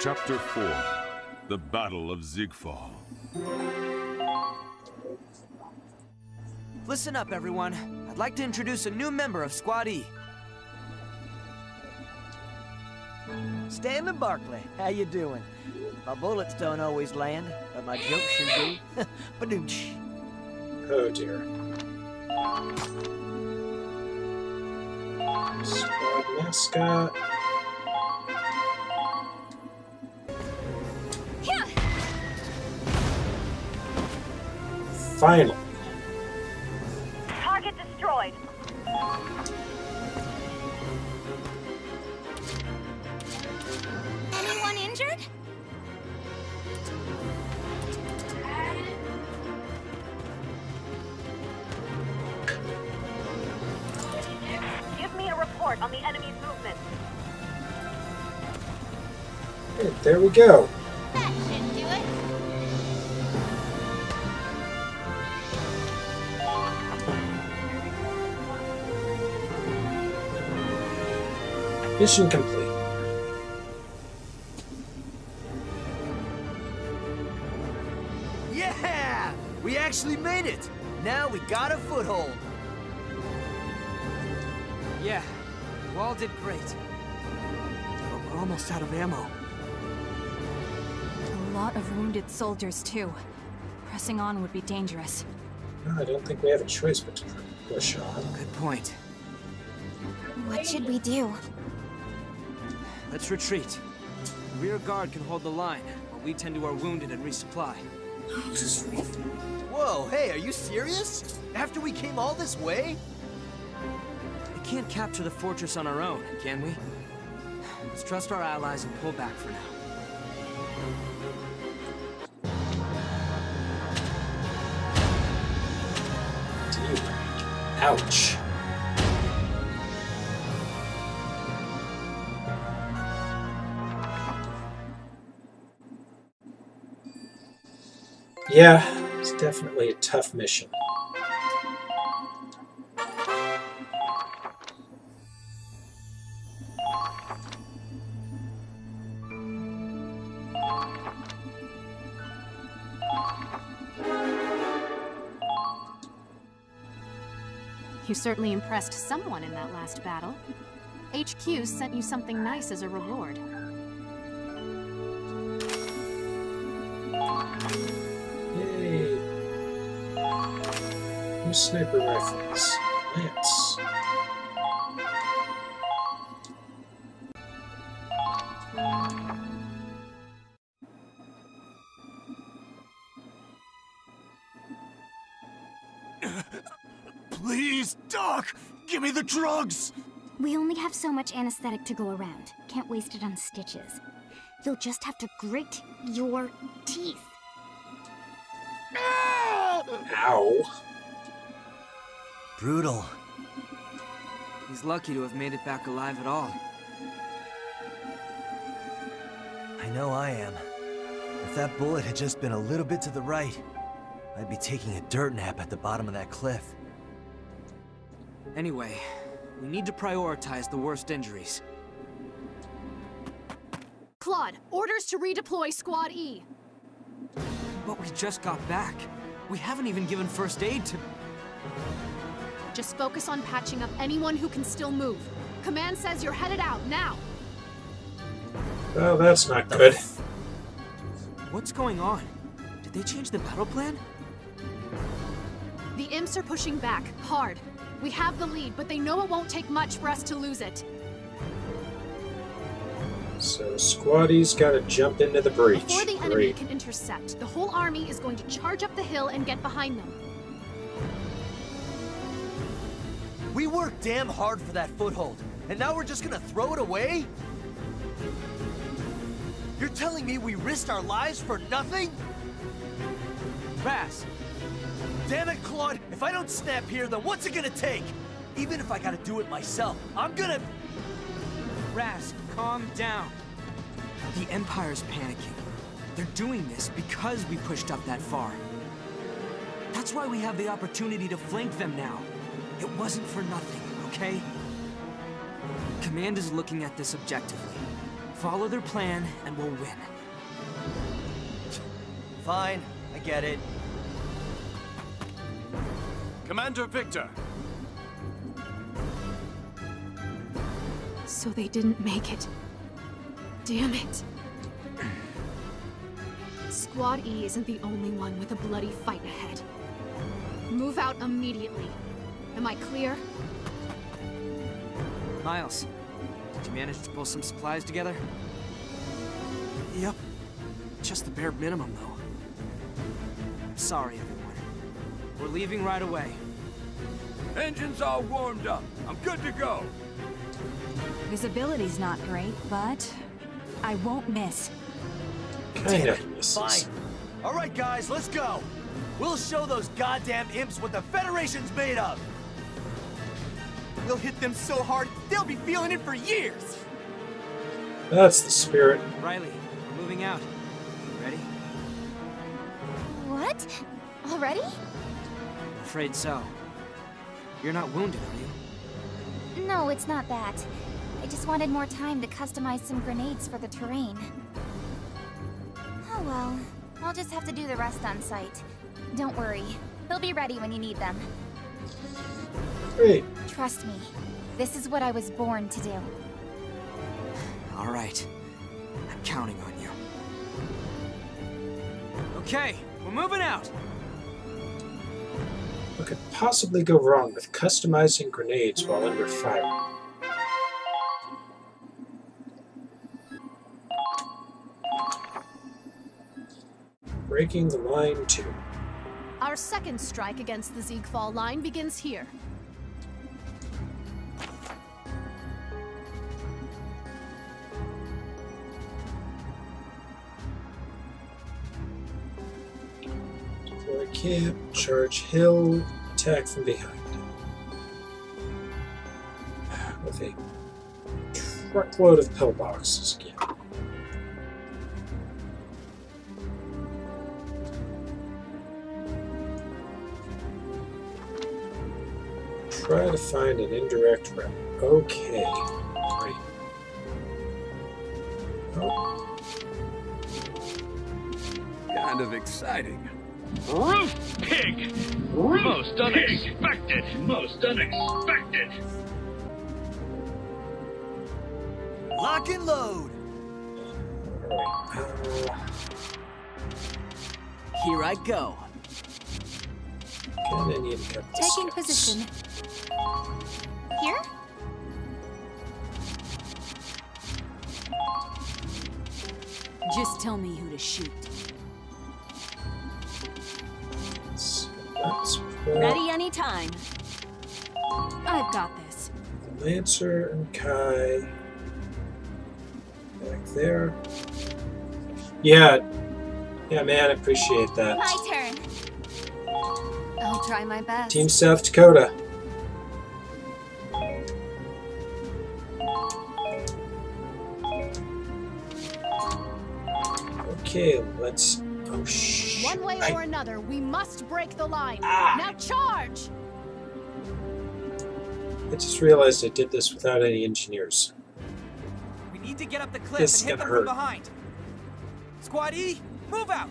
Chapter 4 The Battle of Ziegfall. Listen up, everyone. I'd like to introduce a new member of Squad E. Stanley Barkley, how you doing? My bullets don't always land, but my jokes sure do. Badooch. Oh dear. Squad mascot. Finally. Target destroyed. Anyone injured? Give me a report on the enemy's movement. Hey, there we go. Mission complete. Yeah! We actually made it! Now we got a foothold. Yeah, you all did great. But we're almost out of ammo. A lot of wounded soldiers, too. Pressing on would be dangerous. I don't think we have a choice but to push on. Good point. What should we do? Let's retreat. The rear guard can hold the line, while we tend to our wounded and resupply. Whoa, hey, are you serious? After we came all this way? We can't capture the fortress on our own, can we? Let's trust our allies and pull back for now. Ouch. Yeah, it's definitely a tough mission. You certainly impressed someone in that last battle. HQ sent you something nice as a reward. New sniper rifles. Lance. Please, Doc! Give me the drugs! We only have so much anesthetic to go around. Can't waste it on stitches. You'll just have to grit your teeth. Ah! Ow. Brutal. He's lucky to have made it back alive at all. I know I am. If that bullet had just been a little bit to the right, I'd be taking a dirt nap at the bottom of that cliff. Anyway, we need to prioritize the worst injuries. Claude, orders to redeploy Squad E. But we just got back. We haven't even given first aid to... Just focus on patching up anyone who can still move. Command says you're headed out, now! Well, that's not good. What's going on? Did they change the battle plan? The imps are pushing back, hard. We have the lead, but they know it won't take much for us to lose it. So Squad E's gotta jump into the breach. Before the enemy Great. can intercept, the whole army is going to charge up the hill and get behind them. We worked damn hard for that foothold, and now we're just gonna throw it away? You're telling me we risked our lives for nothing? Raz, Damn it, Claude! If I don't snap here, then what's it gonna take? Even if I gotta do it myself, I'm gonna... Raz, calm down. The Empire's panicking. They're doing this because we pushed up that far. That's why we have the opportunity to flank them now. It wasn't for nothing, okay? Command is looking at this objectively. Follow their plan, and we'll win. Fine, I get it. Commander Victor, So they didn't make it. Damn it. Squad E isn't the only one with a bloody fight ahead. Move out immediately. Am I clear? Miles, did you manage to pull some supplies together? Yep. Just the bare minimum, though. I'm sorry, everyone. We're leaving right away. engines all warmed up. I'm good to go. Visibility's not great, but I won't miss. Kind of misses. Fine. All right, guys, let's go. We'll show those goddamn imps what the Federation's made of. We'll hit them so hard, they'll be feeling it for years! That's the spirit. Riley, we're moving out. Ready? What? Already? Afraid so. You're not wounded, are you? No, it's not that. I just wanted more time to customize some grenades for the terrain. Oh well. I'll just have to do the rest on site. Don't worry. They'll be ready when you need them. Great. Trust me. This is what I was born to do. All right. I'm counting on you. Okay, we're moving out. What could possibly go wrong with customizing grenades while under fire? Breaking the line too. Our second strike against the Ziegfall line begins here. Deploy camp, charge hill, attack from behind. With a truckload of pillboxes again. Try to find an indirect route. Okay. Great. Oh, Kind of exciting. Roof pig! Most unexpected! Most unexpected! Lock and load. Here I go. Kinda need to cut this Taking position. Here? Just tell me who to shoot. Let's Ready anytime. I've got this. Lancer and Kai back there. Yeah, yeah, man, I appreciate that. My turn. I'll try my best. Team South Dakota. Okay, let's. Oh shh. One way I- or another, we must break the line. Ah. Now charge! I just realized I did this without any engineers. We need to get up the cliff This and hit them hurt. from behind. Squad E, move out!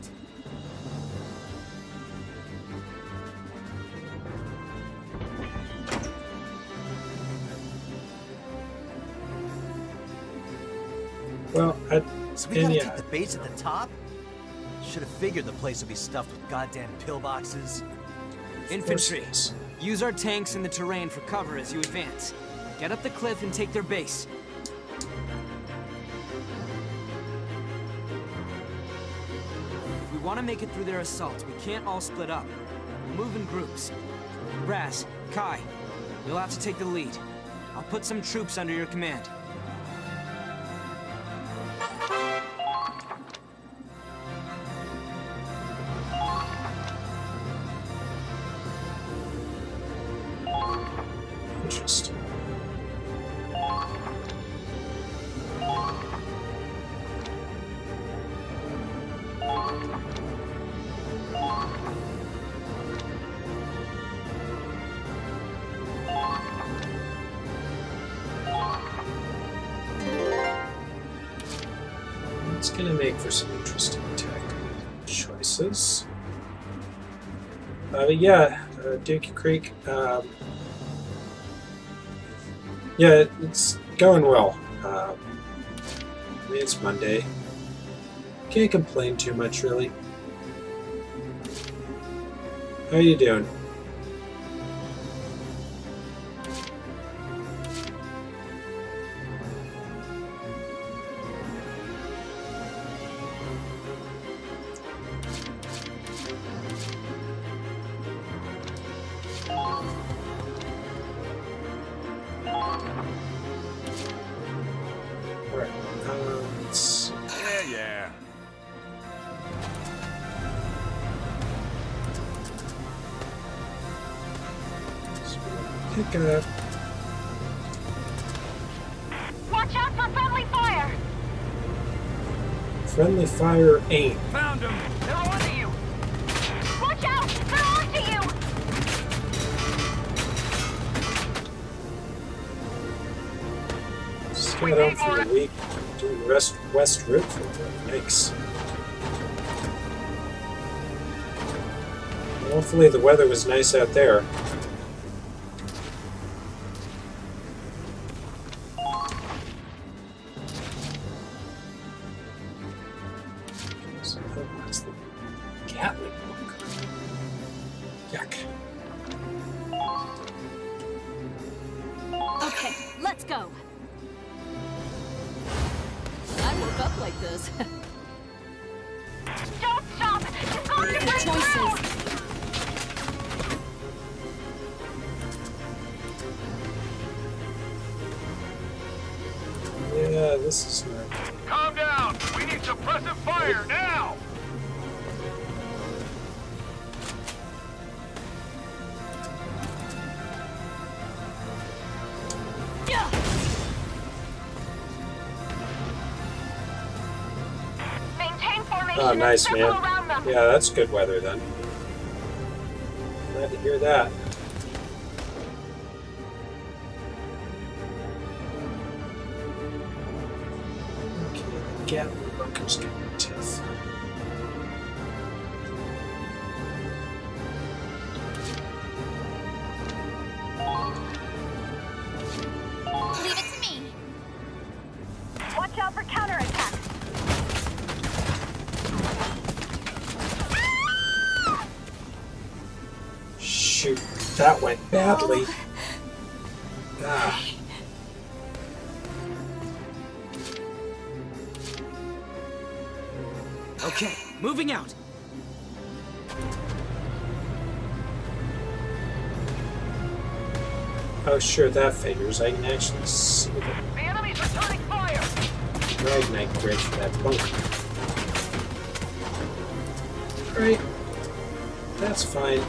Well, I, So we gotta Yeah. take the base at the top? Should have figured the place would be stuffed with goddamn pillboxes. Infantry, use our tanks in the terrain for cover as you advance. Get up the cliff and take their base. If we want to make it through their assault, we can't all split up. We'll move in groups. Raz, Kai, you'll have to take the lead. I'll put some troops under your command. For some interesting tech choices. Uh, yeah, uh, Dookie Creek. Um, yeah, it's going well. Um, I mean, it's Monday. Can't complain too much, really. How are you doing? Fire aim. Found him. They're onto you! Watch out! They're onto you! Scout out for the week. Doing rest west route for Yikes. Hopefully the weather was nice out there. Nice, man. Yeah, that's good weather then. Glad to hear that. Okay, the Gatling bunker's gonna tough. Leave it to me. Watch out for counterattack. Shoot, that went badly. Ah, Okay, moving out. oh sure, that figures. I can actually see the The enemy's returning fire. Dragonite bridge for that bunker. Alright. That's fine.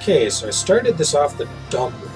Okay, so I started this off the dumb way.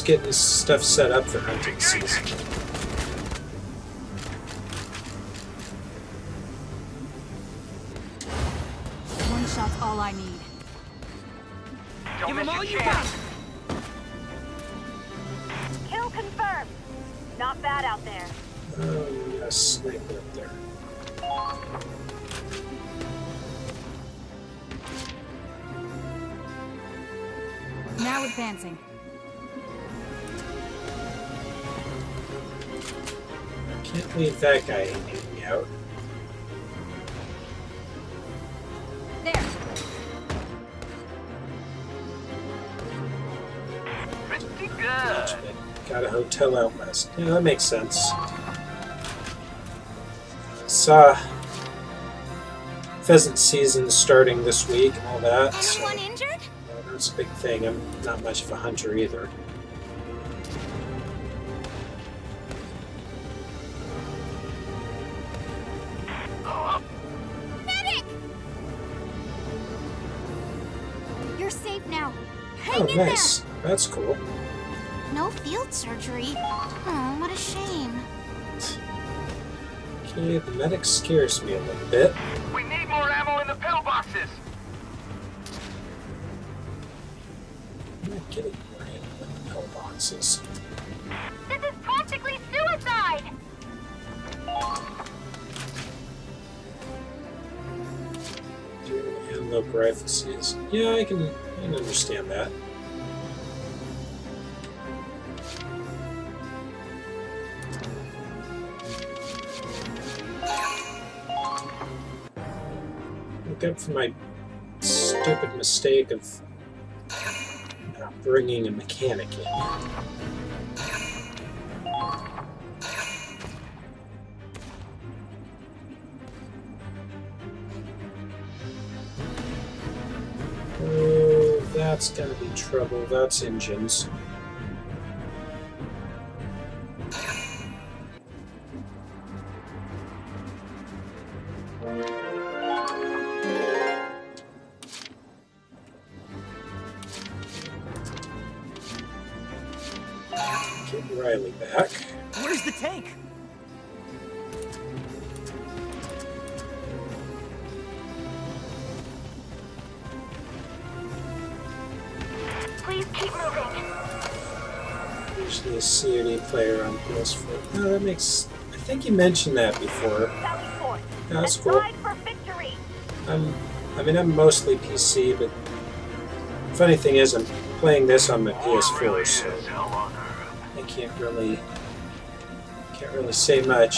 Just getting this stuff set up for hunting season? Yeah, that makes sense. Saw pheasant season starting this week and all that. So, Anyone injured? uh, that's a big thing. I'm not much of a hunter either. Oh, Medic! You're safe now. Hang Oh, in nice. That's cool. There. No field surgery. Oh, what a shame. Okay, the medic scares me a little bit. we need more ammo in the pillboxes. I'm not getting more ammo in the pillboxes. This is practically suicide! Dual antelope rifle season. Yeah, I can, I can understand that. Look up for my stupid mistake of not bringing a mechanic in. Oh, that's gonna be trouble. That's engines. Mentioned that before. Sally forth. Yeah, that's cool. side for victory. I'm, I mean, I'm mostly PC, but funny thing is, I'm playing this on my PS4, so Is hell on earth. I can't really, can't really say much.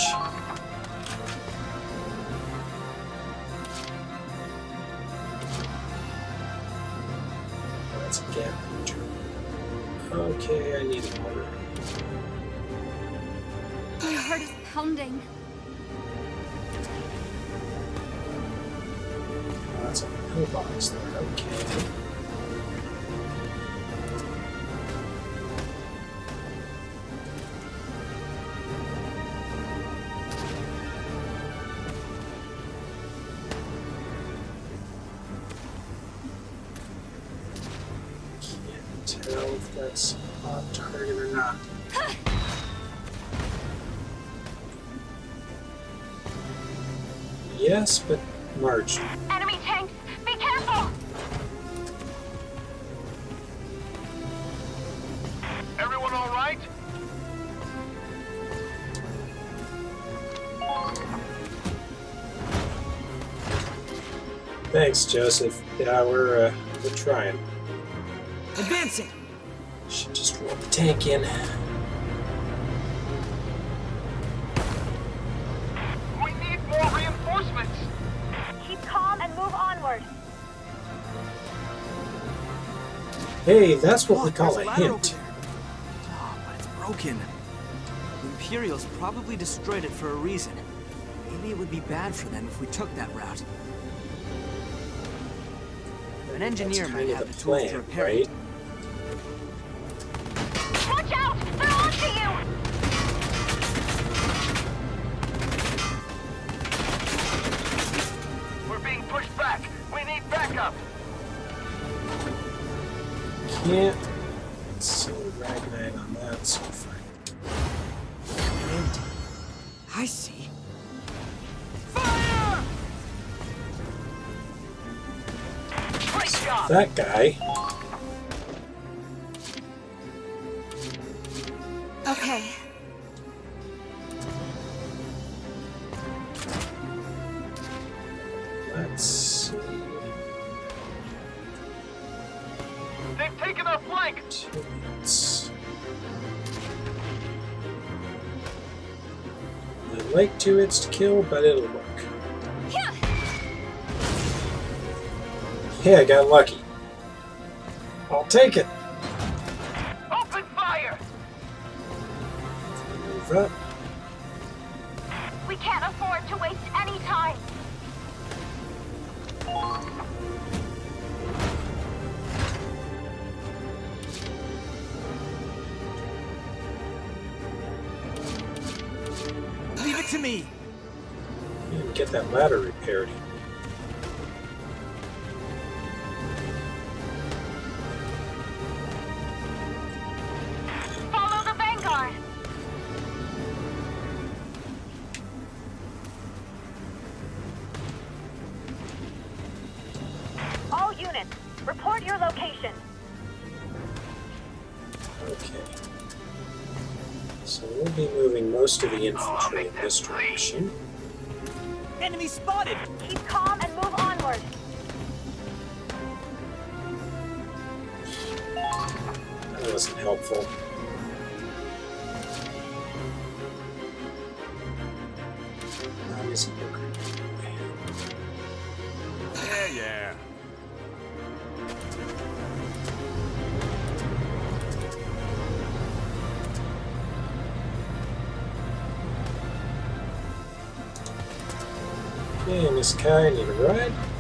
Joseph. Yeah, we're uh, we're trying. Advancing! Should just roll the tank in. We need more reinforcements. Keep calm and move onward. Hey, that's what we call there's a hint. there. Oh, but it's broken. The Imperials probably destroyed it for a reason. Maybe it would be bad for them if we took that route. An engineer might have the tools to plan, repair right? it. That guy. Okay. Let's see. They've taken our flank. Two minutes. I'd like two hits to kill, but it'll work. Yeah, I got lucky. Take it. Your location. Okay. So we'll be moving most of the infantry in this direction. Enemy spotted. Keep calm and move onward. That wasn't helpful. Okay, need a?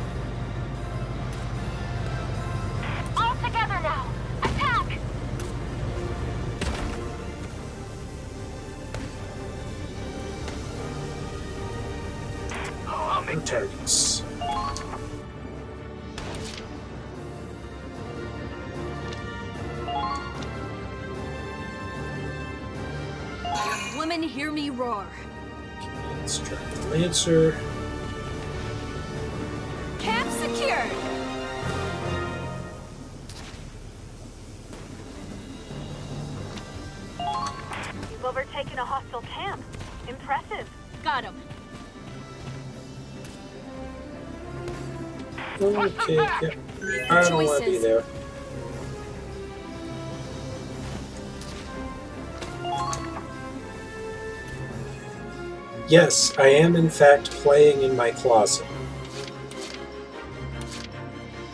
Yes, I am in fact playing in my closet.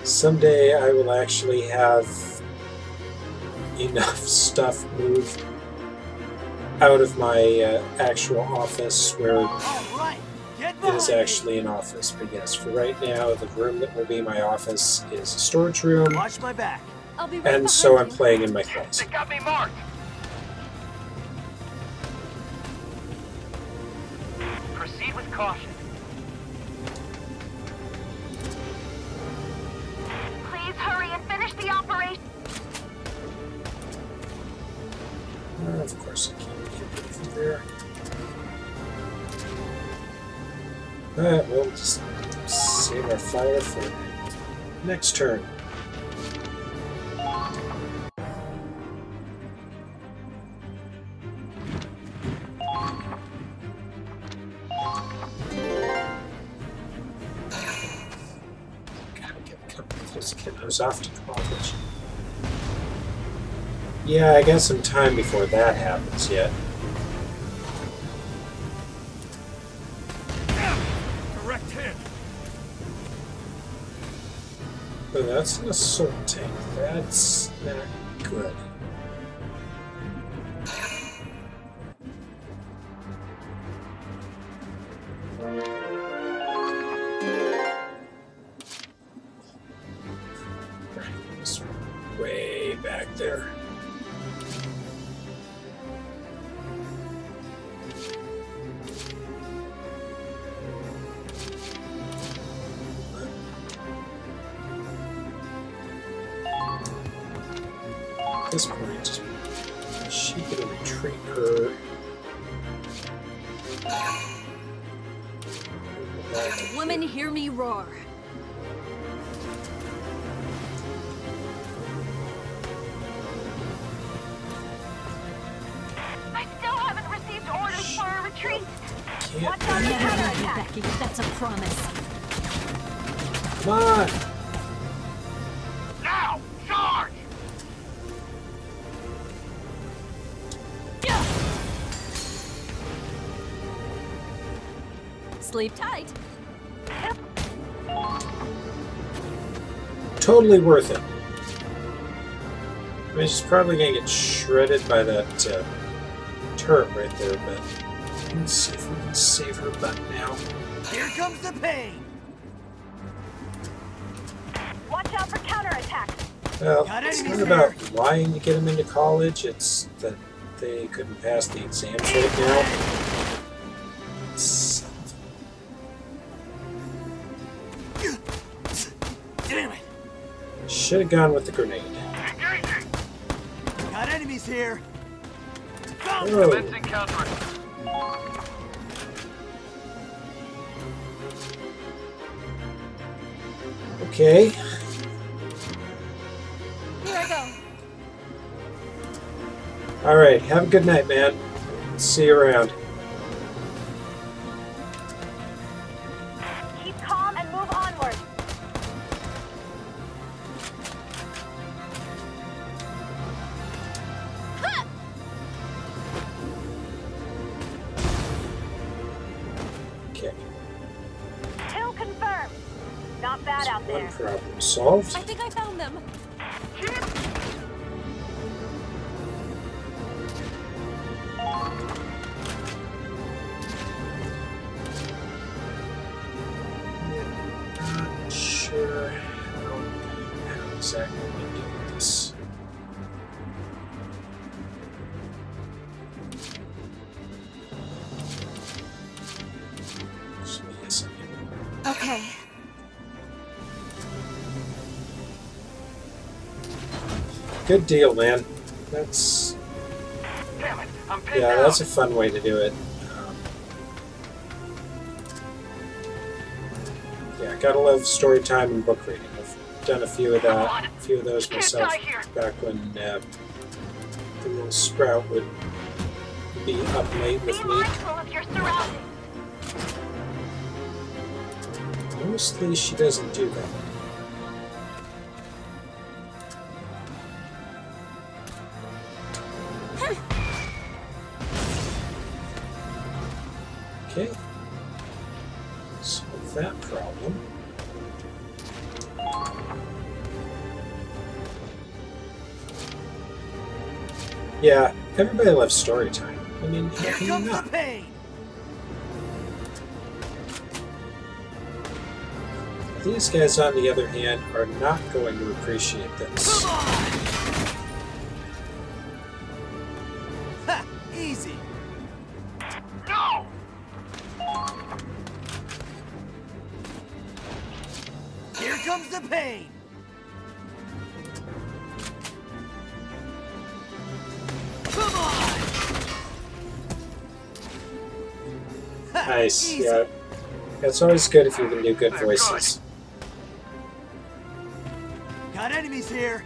Someday I will actually have enough stuff moved out of my uh, actual office where All right. It is actually an office. But yes, for right now, the room that will be my office is a storage room, Watch my back. I'll be right and so I'm playing in my They closet. got me marked. Kiddos off to college. Yeah, I got some time before that happens yet. That's an assault tank. That's not good. Totally worth it. I mean, she's probably gonna get shredded by that uh, turret right there, but let's see if we can save her butt now. Here comes the pain. Watch out for counterattack. Well, it's not about lying to get them into college, it's that they couldn't pass the exams right now. Should have gone with the grenade. Got enemies here. Whoa. Commencing counterattack. Okay. Here I go. Alright, have a good night, man. See you around. Deal, man. That's Damn it! I'm pinned yeah, that's a fun way to do it. Um, yeah, gotta love story time and book reading. I've done a few of that, a few of those myself back when uh, the little sprout would be up late with me. mindful of your surroundings. Mostly, she doesn't do that. Everybody loves story time. I mean, how can you comes not? the pain. These guys, on the other hand, are not going to appreciate this. Ha, Nice, easy. yeah. It's always good if you can do good They're voices. Got enemies here.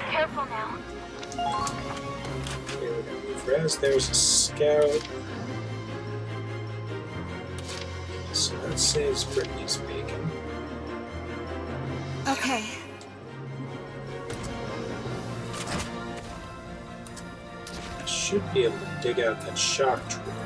Careful now. Okay, we're gonna move Raz. There's a scout. So that saves Brittany's bacon. Okay. I should be able to dig out that shock trooper.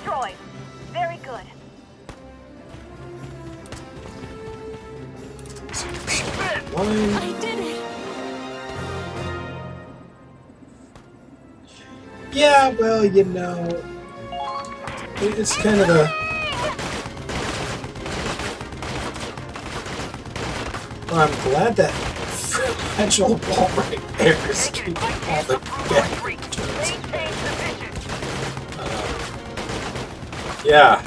destroyed. Very good. I did it! Yeah, well, you know... It's kind of a... Well, I'm glad that fragile ball right there is keeping all the death. Yeah.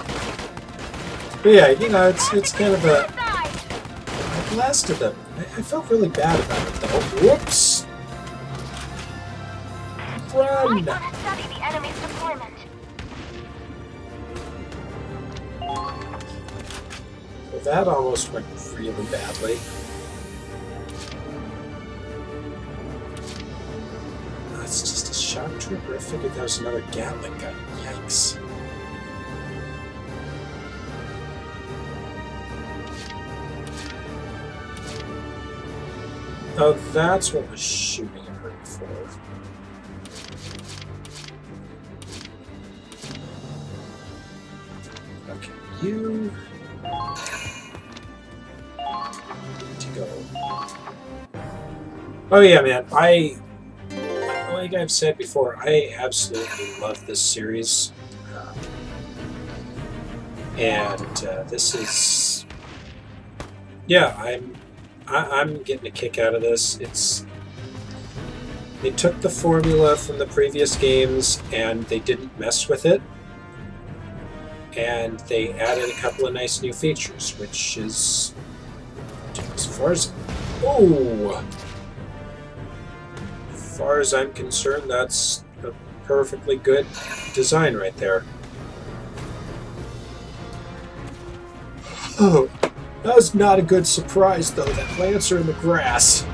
But yeah, you know, it's it's kind of a. I blasted them. I, I felt really bad about it though. Whoops. Run. I gotta study the enemy's deployment. Well, that almost went really badly. That's just a shock trooper. I figured that was another Gatling gun. Yikes. Oh, that's what was shooting at her before. Okay, you to go. Oh yeah, man. I like I've said before, I absolutely love this series, um, and uh, this is yeah. I'm I, I'm getting a kick out of this. It's they took the formula from the previous games and they didn't mess with it and they added a couple of nice new features, which is as far as oh, as far as I'm concerned, that's a perfectly good design right there. Oh, that was not a good surprise though. That Lancer in the grass.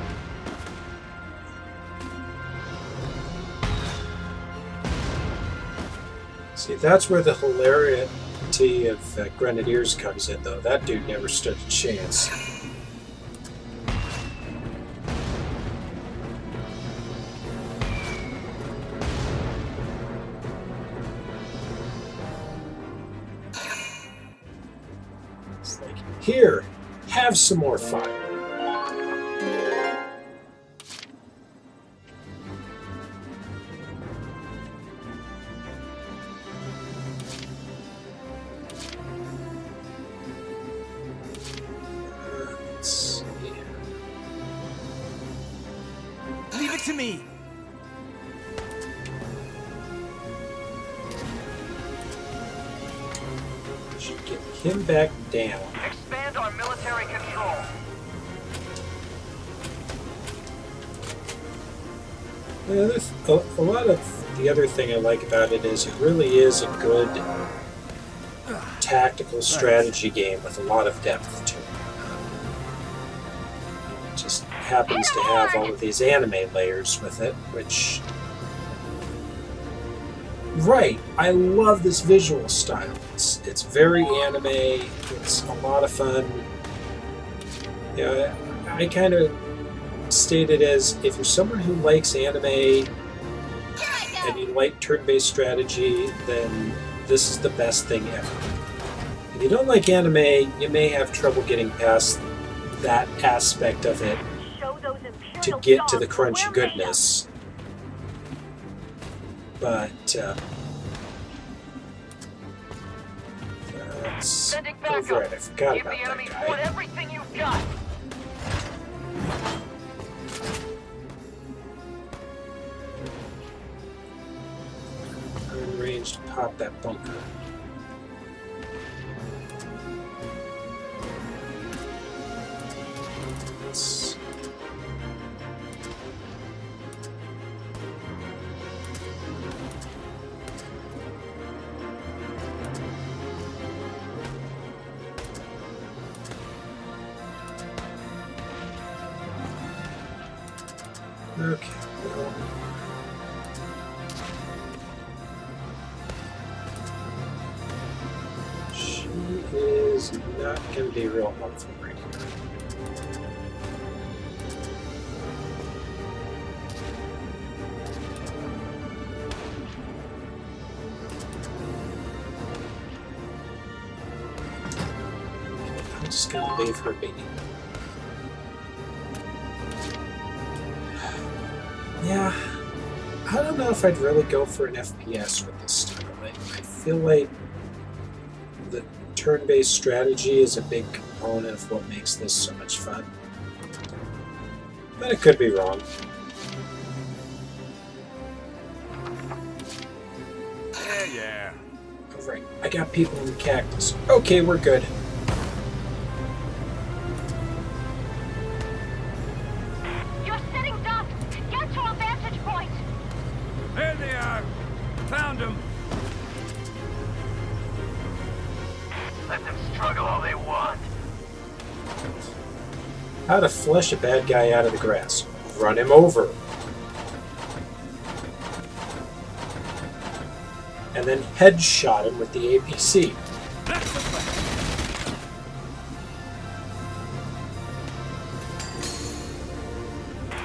See, that's where the hilarity of uh, Grenadiers comes in, though. That dude never stood a chance. Here, have some more fire. Like about it is it really is a good tactical strategy game with a lot of depth to it. It just happens to have all of these anime layers with it, which right. I love this visual style. It's it's very anime. It's a lot of fun. Yeah, I, I kind of state it as if you're someone who likes anime and you like turn-based strategy, then this is the best thing ever. If you don't like anime, you may have trouble getting past that aspect of it to get to the crunchy we're made of. goodness. But uh, that's Sending backup. right. I forgot Give about the enemy that guy. Everything you've got. I'm in range to pop that bunker. Okay. be real helpful right here. I'm just gonna leave her be. Yeah, I don't know if I'd really go for an FPS with this style. I, I feel like turn-based strategy is a big component of what makes this so much fun. But it could be wrong. Yeah, yeah. Oh, right. I got people in the cactus. Okay, we're good. How flush a bad guy out of the grass. Run him over. And then headshot him with the APC. That's the plan.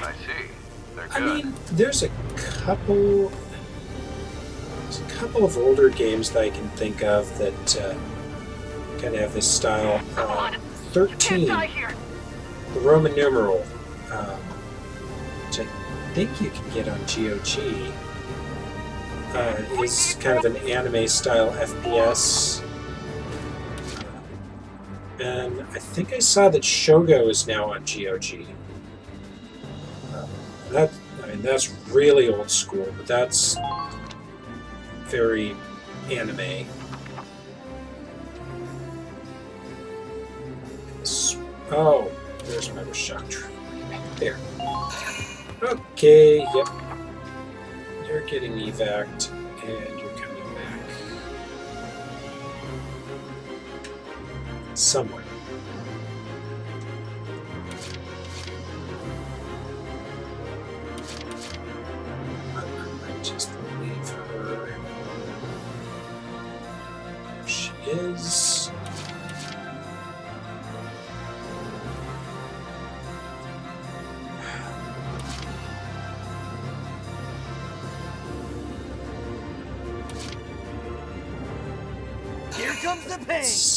I see. They're I good. mean, there's a couple. There's a couple of older games that I can think of that uh, kind of have this style. Uh, Can't 13, die here! The Roman numeral, um, which I think you can get on GOG, uh, is kind of an anime style FPS. And I think I saw that Shogo is now on GOG. Uh, that I mean that's really old school, but that's very anime. Oh, there's my shock. There. Okay, yep. You're getting evac'd, and you're coming back. Somewhere.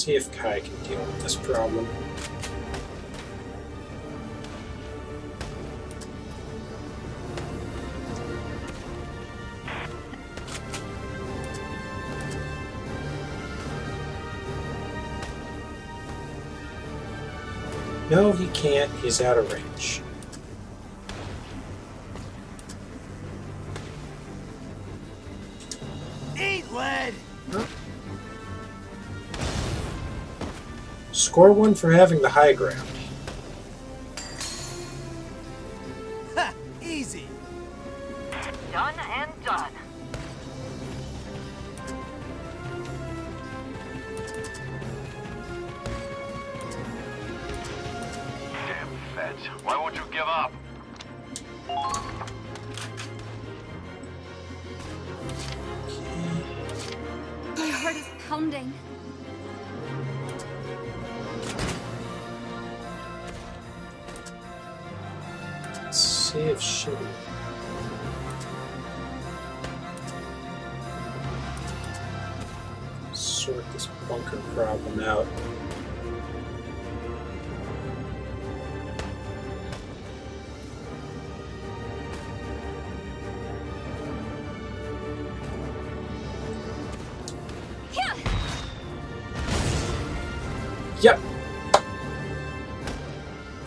See if Kai can deal with this problem. No, he can't. He's out of range. Score one for having the high ground.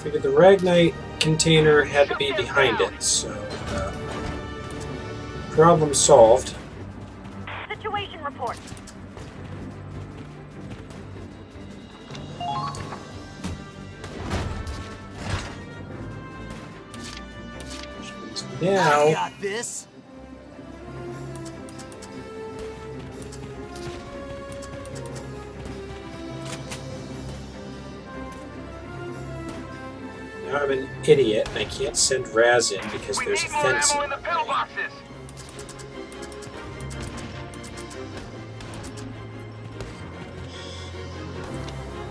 Figured the Ragnite container had to be behind it, so uh, problem solved. Situation report. I Now, got this! Idiot and I can't send Raz in because We there's a fence. ammo in in the the way. pillboxes.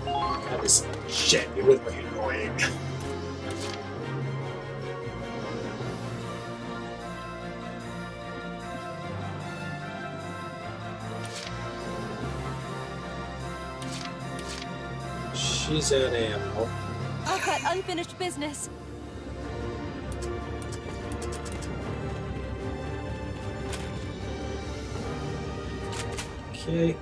God, this genuinely annoying. She's at ammo. I've got unfinished business. Okay.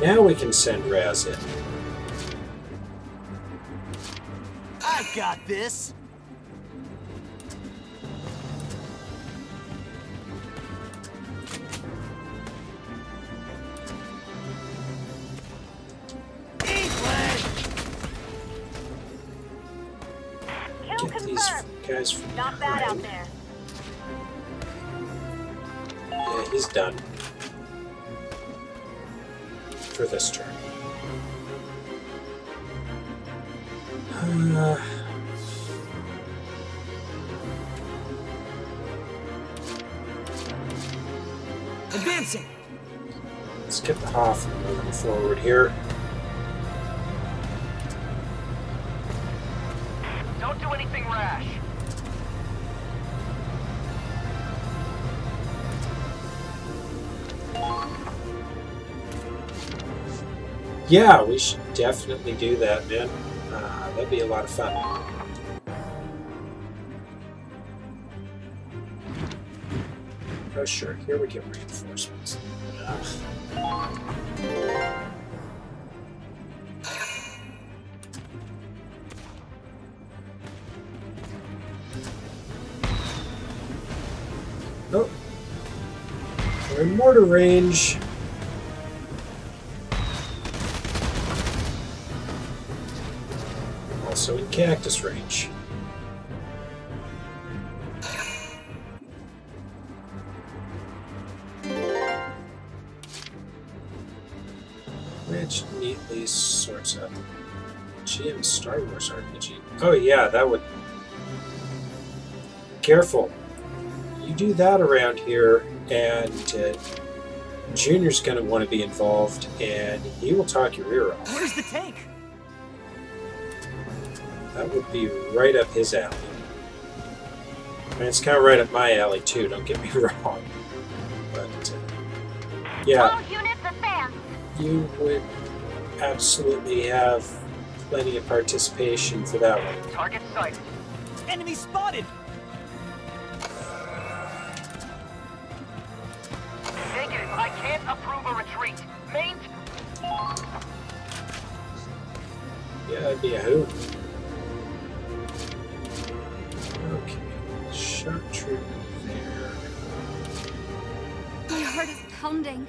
Now we can send Raz in. I got this. Advancing! let's get the Hoff moving forward here. Don't do anything rash. Yeah, we should definitely do that, man. Uh, that'd be a lot of fun. Oh, sure. Here we get reinforcements. Ugh. Oh. We're in mortar range. Also in cactus range. Yeah, that would. Careful. You do that around here, and uh, Junior's going to want to be involved, and he will talk your ear off. Where's the tank? That would be right up his alley. I mean, it's kind of right up my alley too. Don't get me wrong, but uh, yeah, All units advance. you would absolutely have plenty of participation for that one. Target sighted. Enemy spotted! Negative. I can't approve a retreat. Main. Yeah, that'd be a hoot. Okay, chartreuse there. My heart is pounding.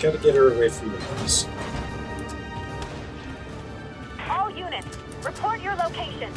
Gotta get her away from the noise. All units, report your location.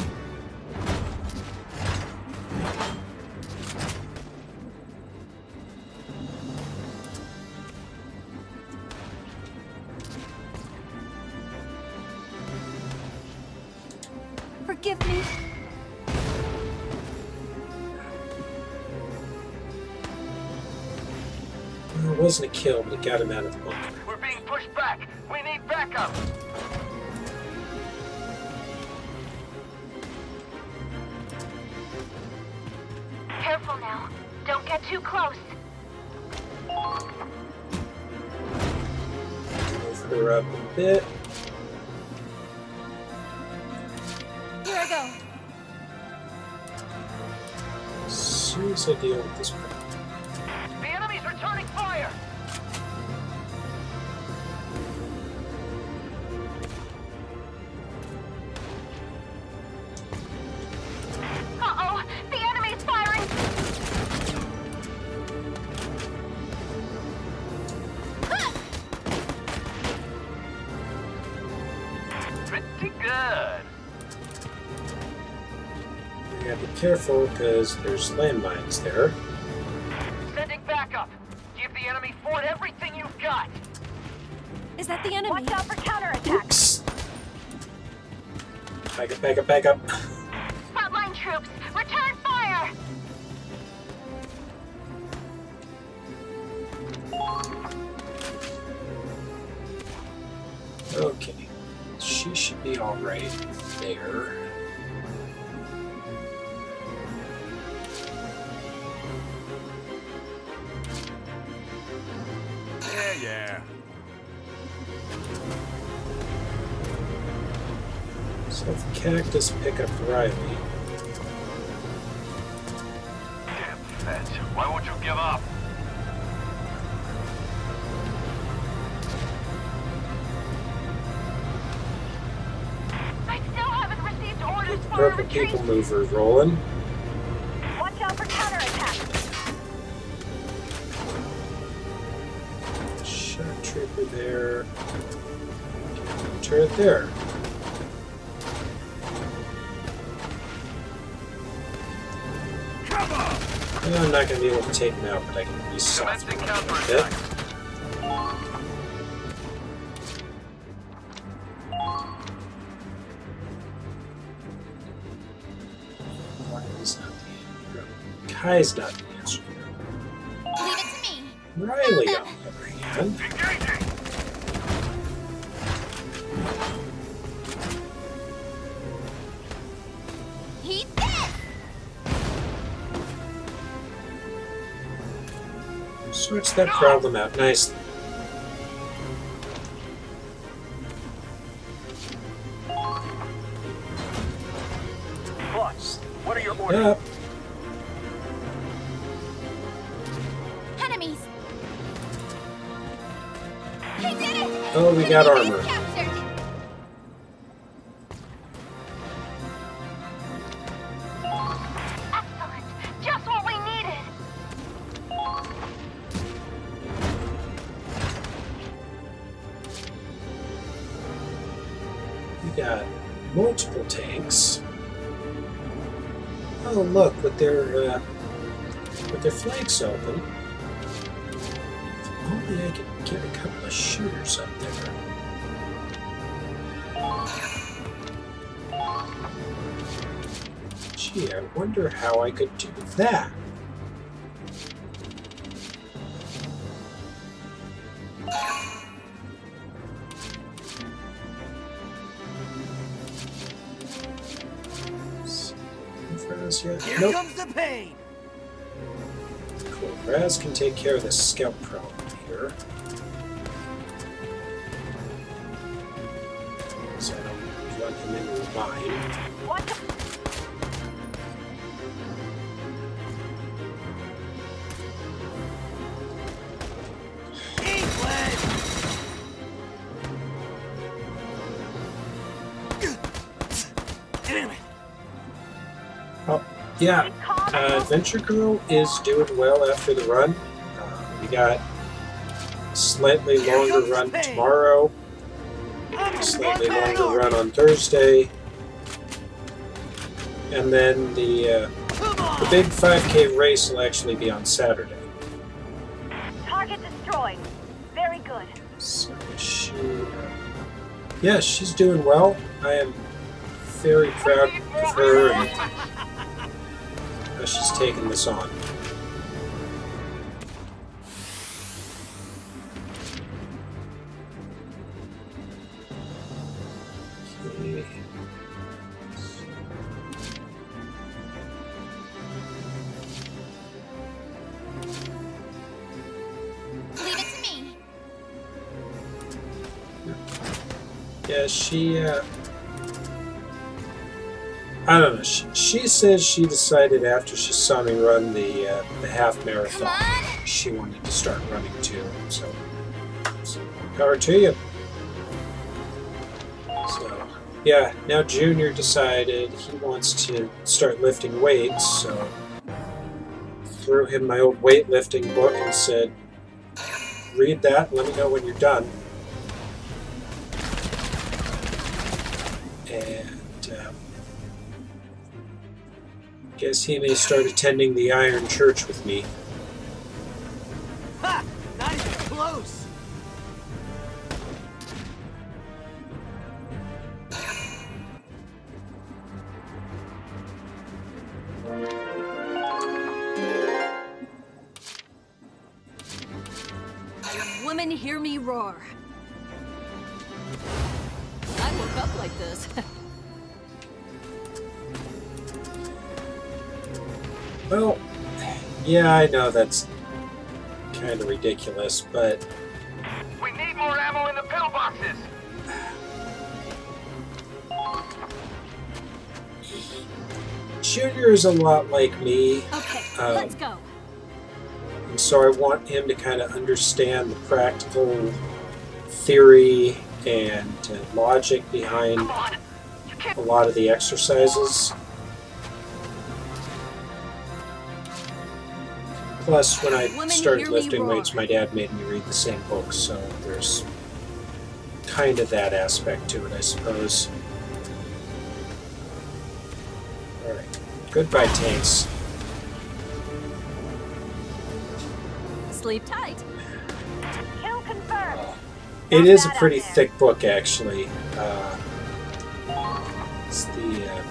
Wasn't a kill, but it got him out of the bunker. We're being pushed back. We need backup. Careful now. Don't get too close. Move her up a bit. Here I go. As soon as I deal with this problem. Careful because there's landmines there. Sending backup. Give the enemy fort everything you've got. Is that the enemy? Watch out for counterattack! Oops. Back up, back up, back up. Orders for a People Mover rolling. Kai's not the answer. Leave it to me. Riley, on the other hand, Engaging! He's dead. sorts that problem out nicely. Flux, what are your orders? Yep. Tanks. Oh, look, with their uh, with their flanks open. Wonder how I could do that. Here Nope. comes the pain! Cool. Raz can take care of the scout problem here. So him the. Yeah. Uh, Adventure Girl is doing well after the run. Uh, we got a slightly longer run tomorrow, slightly longer run on Thursday, and then the uh, the big 5K race will actually be on Saturday. Target destroyed. Very good. So she, yeah, she's doing well. I am very proud of her and taken this on. Okay. Leave it to me. Yeah, she, uh, I don't know. She, she says she decided after she saw me run the, uh, the half marathon, she wanted to start running too. So, so power to you. So, yeah, now Junior decided he wants to start lifting weights, so threw him my old weightlifting book and said, read that, let me know when you're done. Guess he may start attending the Iron Church with me. Yeah, I know that's kind of ridiculous, but We need more ammo in the pillboxes. Junior is a lot like me. Okay, Um, let's go. And so I want him to kind of understand the practical theory and uh, logic behind Come on. You can't a lot of the exercises. Plus, when I Women, started lifting weights, my dad made me read the same book, so there's kind of that aspect to it, I suppose. Alright. Goodbye, tanks. Sleep tight. Kill confirmed. It is a pretty thick book, actually. Uh, it's the. Uh,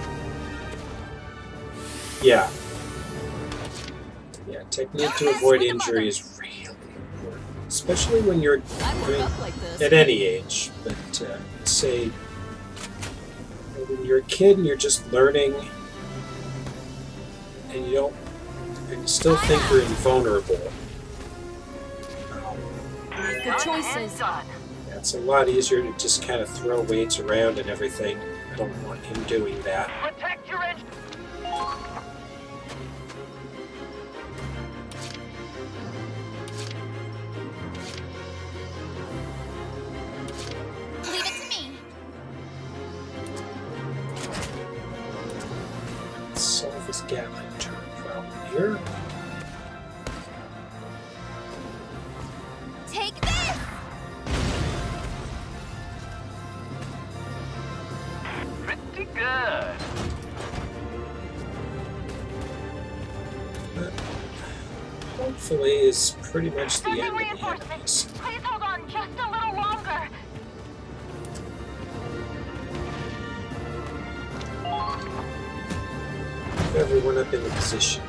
yeah. Yeah, technique to avoid injury is really important. Especially when you're doing like at any age, but uh, say when you're a kid and you're just learning, and you don't, and you still think you're invulnerable. Good done choices. and yeah, it's a lot easier to just kind of throw weights around and everything. I don't want him doing that. Protect your engine. Take this! Pretty good. Hopefully, is pretty much the Sending end of the reinforcements. enemies. Please hold on just a little longer. Move everyone up in the position,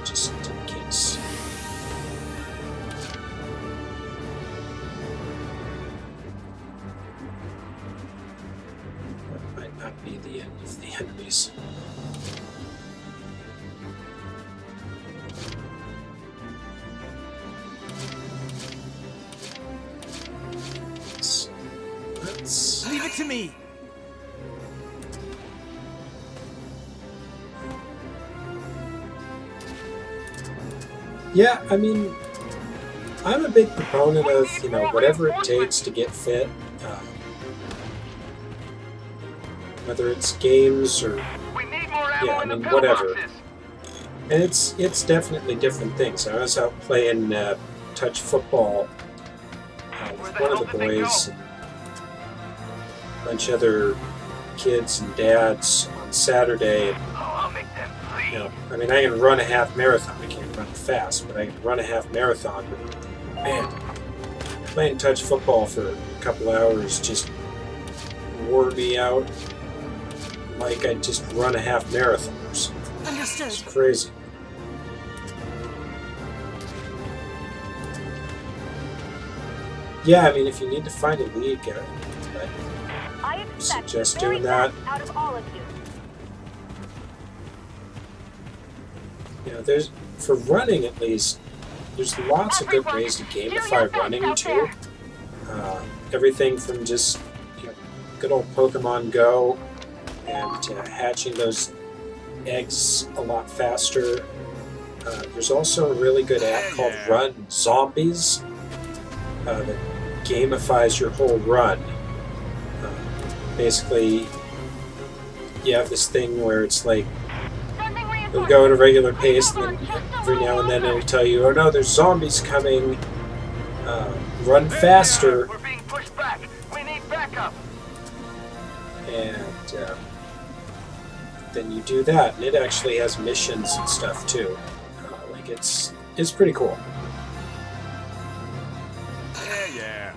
I mean, I'm a big proponent of, you know, whatever it takes to get fit. Um, whether it's games or, Yeah, I mean, whatever. and it's it's definitely different things. I was out playing uh, touch football uh, with one of the boys, and a bunch of other kids and dads on Saturday. And, you know, I mean, I can run a half marathon. I fast, but I run a half marathon. But man, playing touch football for a couple hours just wore me out like I just run a half marathon or something. Understood. It's crazy. Yeah, I mean, if you need to find a lead guy, but I Suggest doing that. out of all of you. you know, there's for running at least. There's lots of good ways to gamify running too. Uh, everything from just you know, good old Pokemon Go and uh, hatching those eggs a lot faster. Uh, there's also a really good app called Run Zombies uh, that gamifies your whole run. Uh, basically, you have this thing where it's like Sending It'll go at a regular pace, and then every now and then it'll tell you, "Oh no, there's zombies coming. Uh, run faster." We're being pushed back. We need backup. And uh, then you do that, and it actually has missions and stuff too. Uh, like it's it's pretty cool. Yeah, yeah.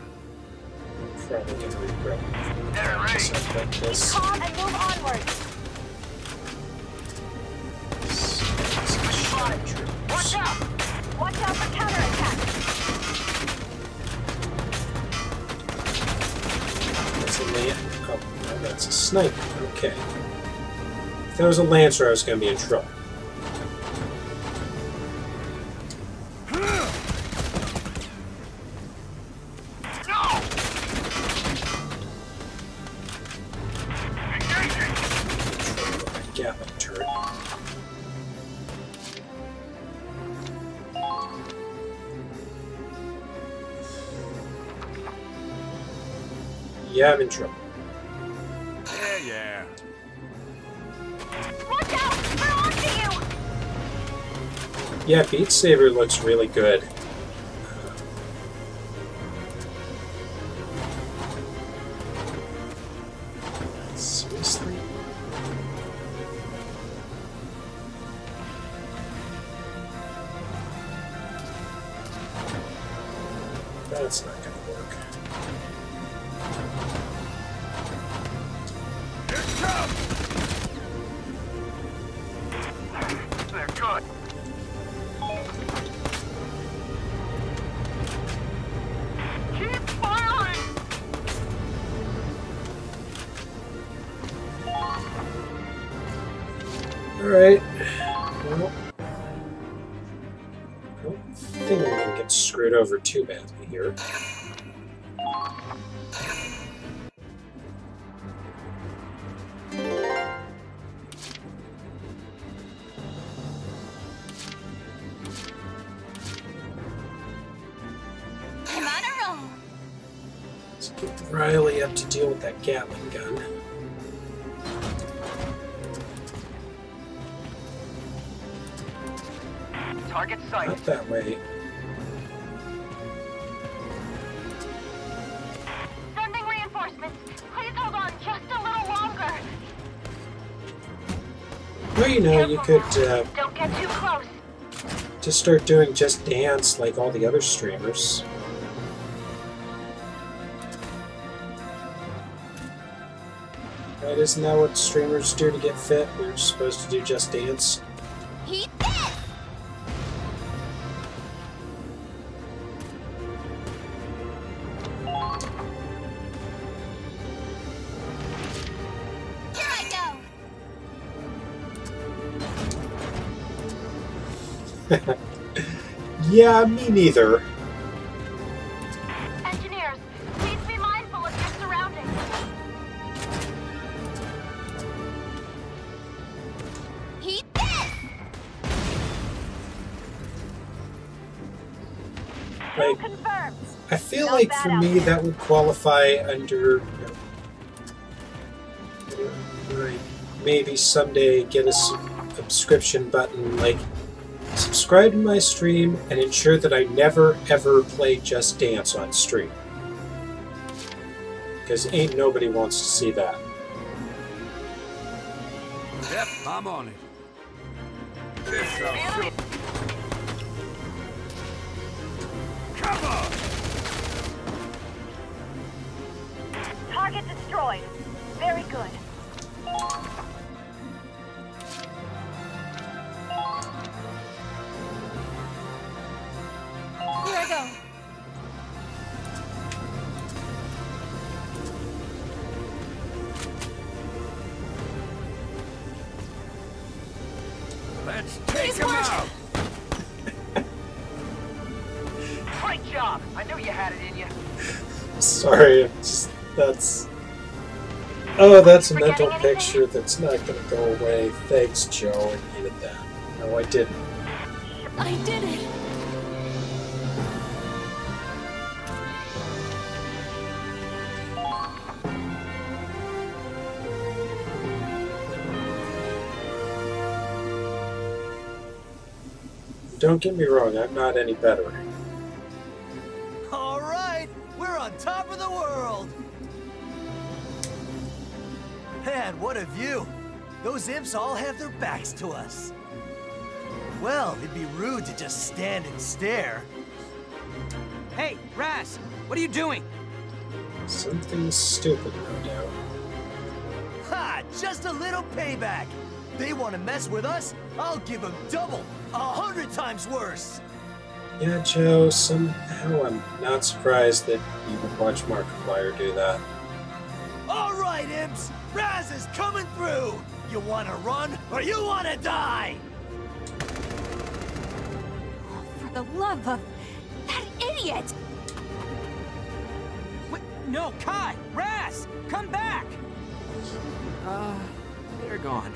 Probably gonna regret like this. Calm and move onward. Watch out! Watch out for counterattack. That's a lan- Oh, that's a sniper. Okay. If that was a lancer, I was gonna be in trouble. Yeah, I'm in trouble. Yeah, yeah. Watch out! They're onto you! Yeah, Beat Saber looks really good. Don't think we can get screwed over too badly here. I'm on a roll. Let's get Riley up to deal with that Gatling that way. Sending reinforcements. Please hold on just a little longer. Well, you know, you could uh, Don't get too close. just start doing Just Dance like all the other streamers. Right, isn't that what streamers do to get fit? We're supposed to do Just Dance. Yeah, me neither. Engineers, please be mindful of your surroundings. Eat this! Like. I feel Not like for me that would qualify under. you know, maybe someday get a subscription button, like subscribe to my stream and ensure that I never ever play Just Dance on stream. Because ain't nobody wants to see that. Yep, I'm on it. Oh, that's a mental picture that's not going to go away. Thanks, Joe. I needed that. No, I didn't. I did it! Don't get me wrong, I'm not any better. Man, what a view. Those imps all have their backs to us. Well, it'd be rude to just stand and stare. Hey, Raz, what are you doing? Something stupid, no doubt. Ha! Just a little payback. They want to mess with us? I'll give them double, a hundred times worse. Yeah, Joe, somehow I'm not surprised that you would watch Markiplier do that. All right, imps, Raz is coming through. You want to run or you want to die? For the love of that idiot! Wait, no, Kai! Raz! Come back! Uh, they're gone.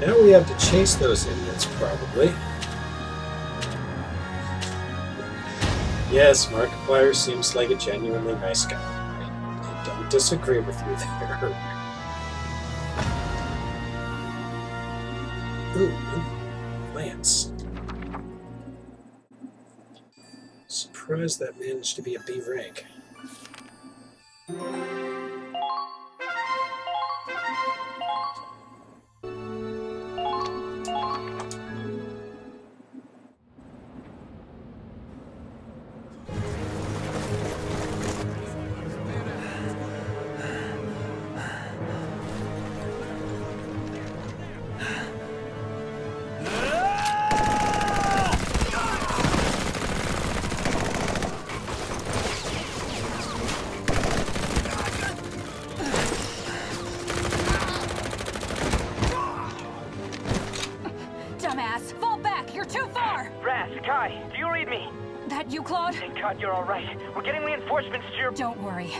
Now we have to chase those idiots, probably. Yes, Markiplier seems like a genuinely nice guy. I, don't disagree with you there. Ooh, ooh, Lance. Surprised that managed to be a B rank. Claude? God you're alright. We're getting reinforcements to your- Don't worry.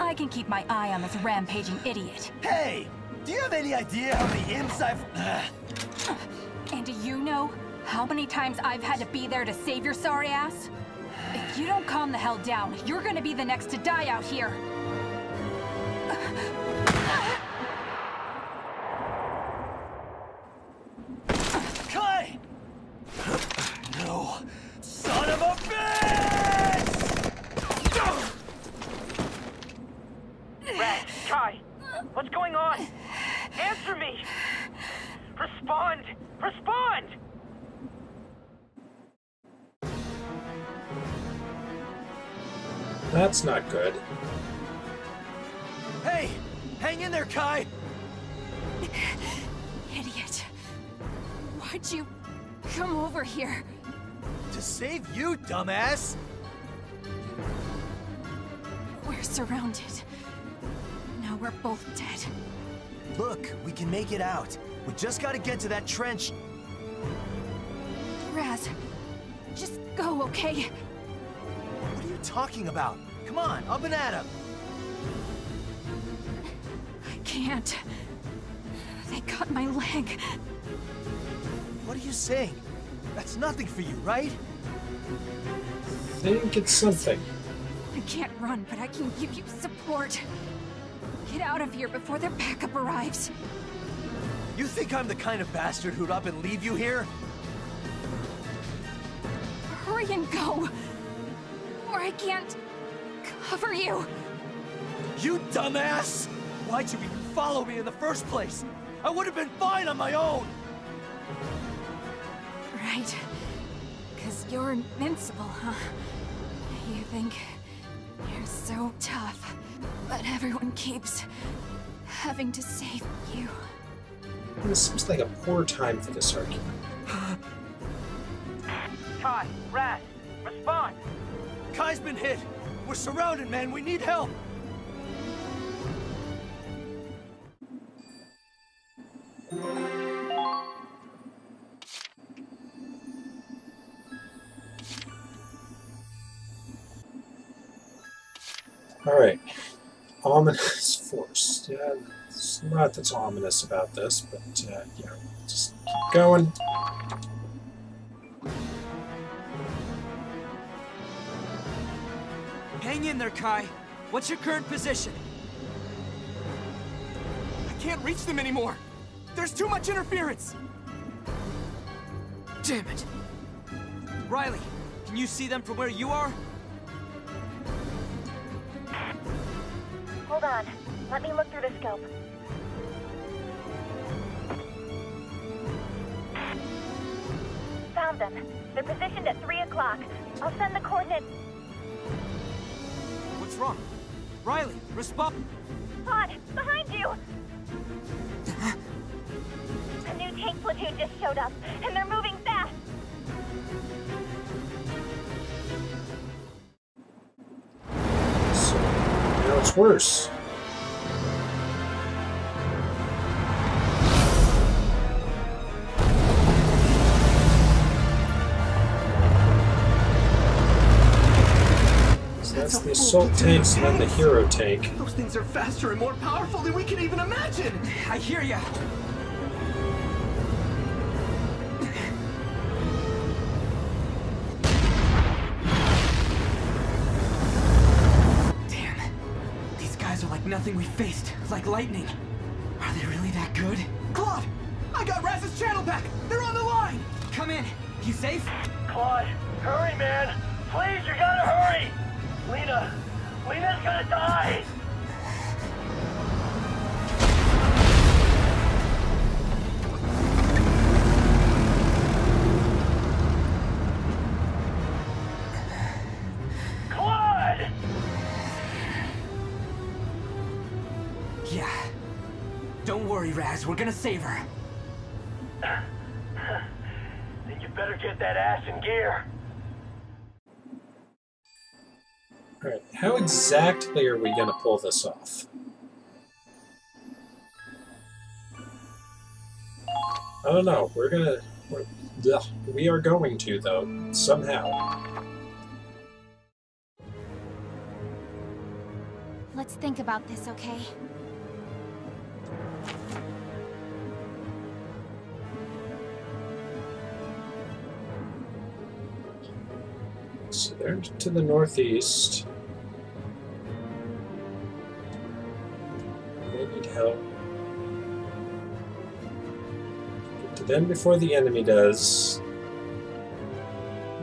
I can keep my eye on this rampaging idiot. Hey! Do you have any idea how many imps I've... And do you know how many times I've had to be there to save your sorry ass? If you don't calm the hell down, you're gonna be the next to die out here. Just gotta get to that trench. Raz, just go, okay? What are you talking about? Come on, up and at him! I can't. They cut my leg. What are you saying? That's nothing for you, right? think it's something. I can't run, but I can give you support. Get out of here before their backup arrives. You think I'm the kind of bastard who'd up and leave you here? Hurry and go. Or I can't cover you. You dumbass! Why'd you even follow me in the first place? I would have been fine on my own! Right. Because you're invincible, huh? You think you're so tough, but everyone keeps having to save you. This seems like a poor time for this argument. Kai, Raz, respond! Kai's been hit! We're surrounded, man! We need help! Alright. Ominous force. Yeah, there's a lot that's ominous about this, but uh, yeah, just keep going. Hang in there, Kai. What's your current position? I can't reach them anymore. There's too much interference. Damn it! Riley, can you see them from where you are? Hold on. Let me look through the scope. Found them. They're positioned at 3 o'clock. I'll send the coordinates. What's wrong? Riley, respond! Todd, behind you! A new tank platoon just showed up, and they're moving fast. So now it's worse. the assault tanks and the hero tank. Those things are faster and more powerful than we can even imagine! I hear ya! Damn. These guys are like nothing we faced, like lightning. Are they really that good? Claude! I got Raz's channel back! They're on the line! Come in. You safe? Claude, hurry, man! Please, you gotta hurry! Lena, Lena's gonna die! Claude! Yeah. Don't worry, Raz. We're gonna save her. Then you better get that ass in gear. Alright, how exactly are we going to pull this off? I don't know. We're gonna. We're, ugh, we are going to, though, somehow. Let's think about this, okay? So they're to the northeast. Help. Get to them before the enemy does.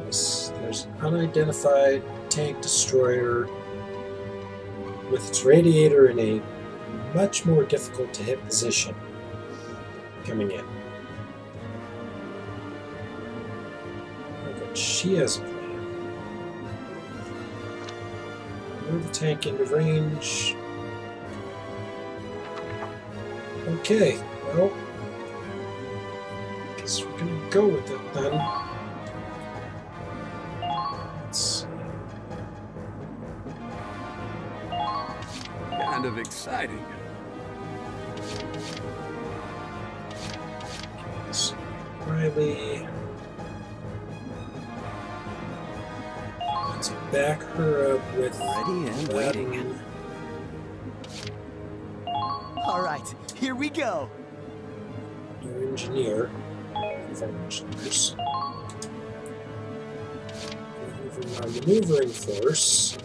There's an unidentified tank destroyer with its radiator in a much more difficult to hit position coming in. Okay, she has a plan. Move the tank into range. Okay, well, I guess we're gonna go with it then. Let's see. Kind of exciting. So, Riley. Let's back her up with Ready and Aladdin. Waiting. Alright, here we go! Our engineer. Maneuvering force.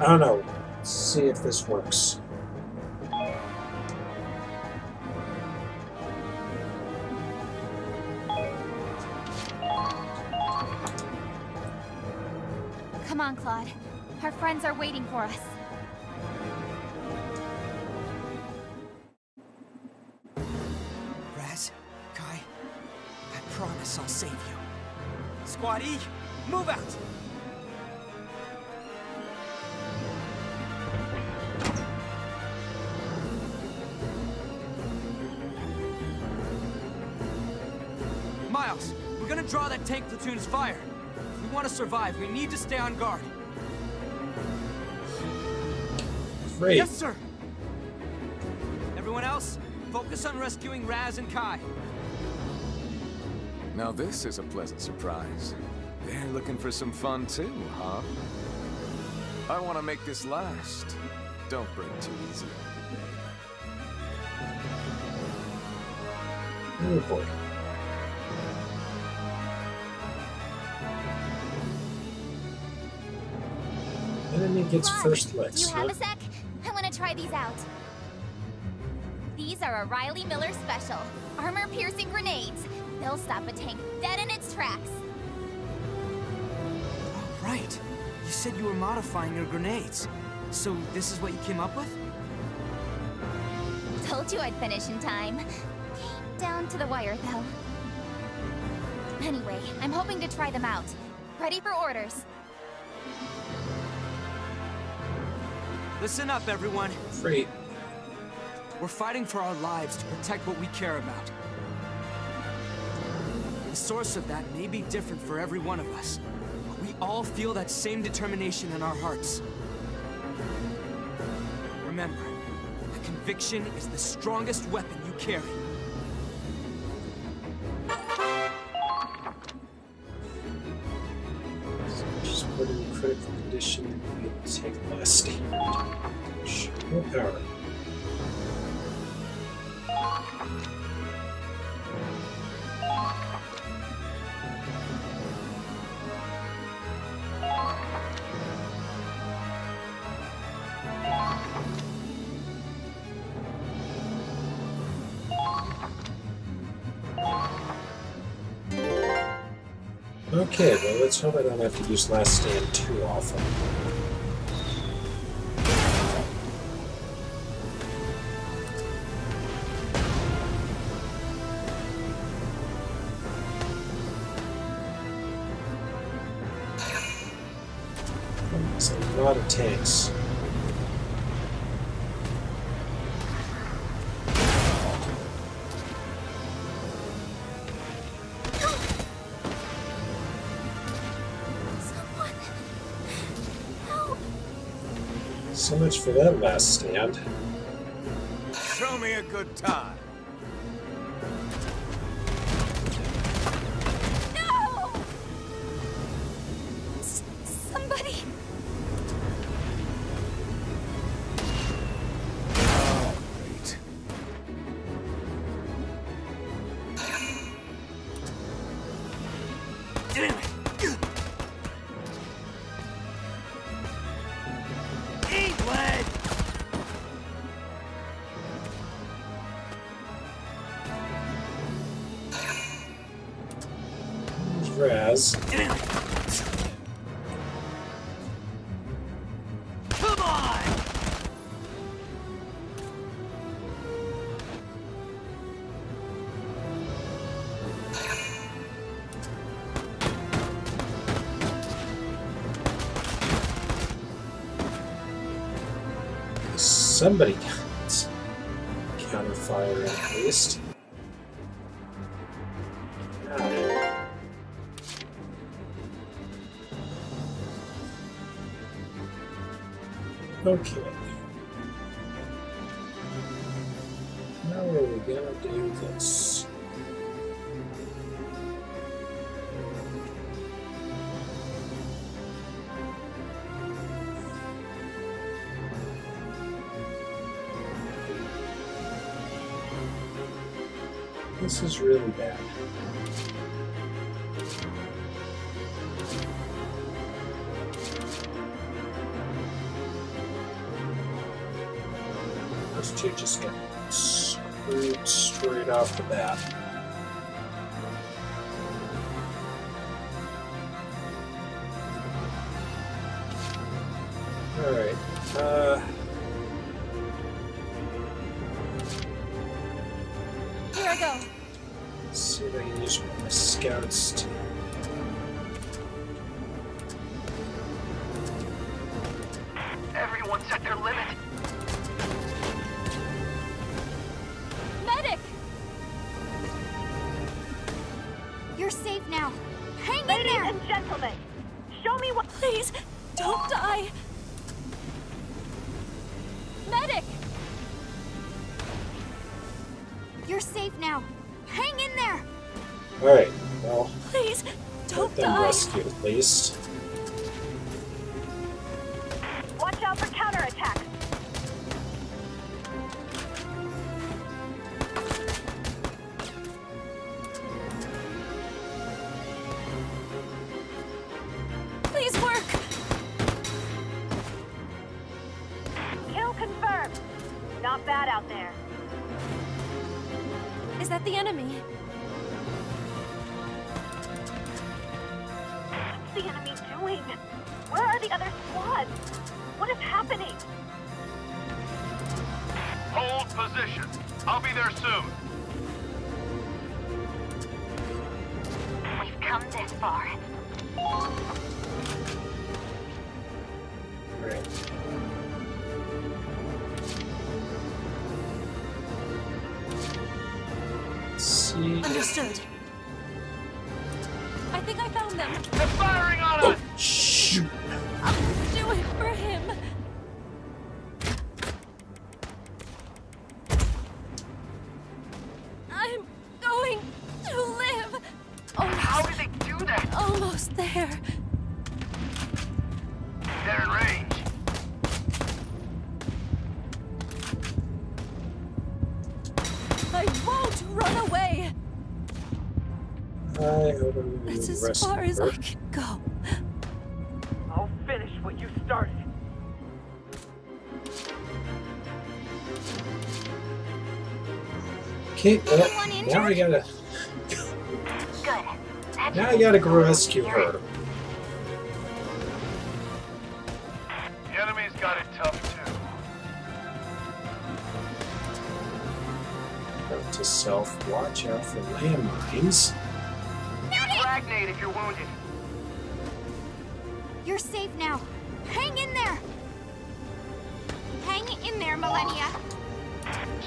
I don't know. Let's see if this works. Come on, Claude. Our friends are waiting for us. Survive, we need to stay on guard. Great. Yes, sir! Everyone else, focus on rescuing Raz and Kai. Now this is a pleasant surprise. They're looking for some fun too, huh? I want to make this last. Don't break too easy on. Oh boy. Enemy gets Claude, first Do you have a sec? I want to try these out. These are a Riley Miller special. Armor-piercing grenades. They'll stop a tank dead in its tracks. Oh, right. You said you were modifying your grenades. So this is what you came up with? Told you I'd finish in time. Came down to the wire, though. Anyway, I'm hoping to try them out. Ready for orders. Listen up, everyone. Great. We're fighting for our lives to protect what we care about. The source of that may be different for every one of us, but we all feel that same determination in our hearts. Remember, the conviction is the strongest weapon you carry. Just put in critical condition, we take less. Okay, well let's hope I don't have to use Last Stand too often. It's a lot of tanks. Someone. Help. So much for that last stand. Show me a good time. Somebody This is really bad. Those two just get screwed straight off the bat. Alright, uh... Here I go. Scouts as far as. I can go. I'll finish what you started. Okay, well, Anyone now I gotta Good. Now I gotta go rescue accurate. her.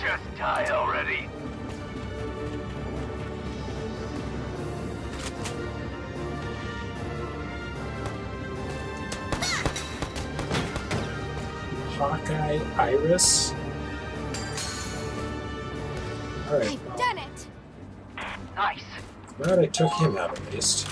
Just die already. Hawkeye Iris. Alright, I've done it. Nice. glad I took him out at least.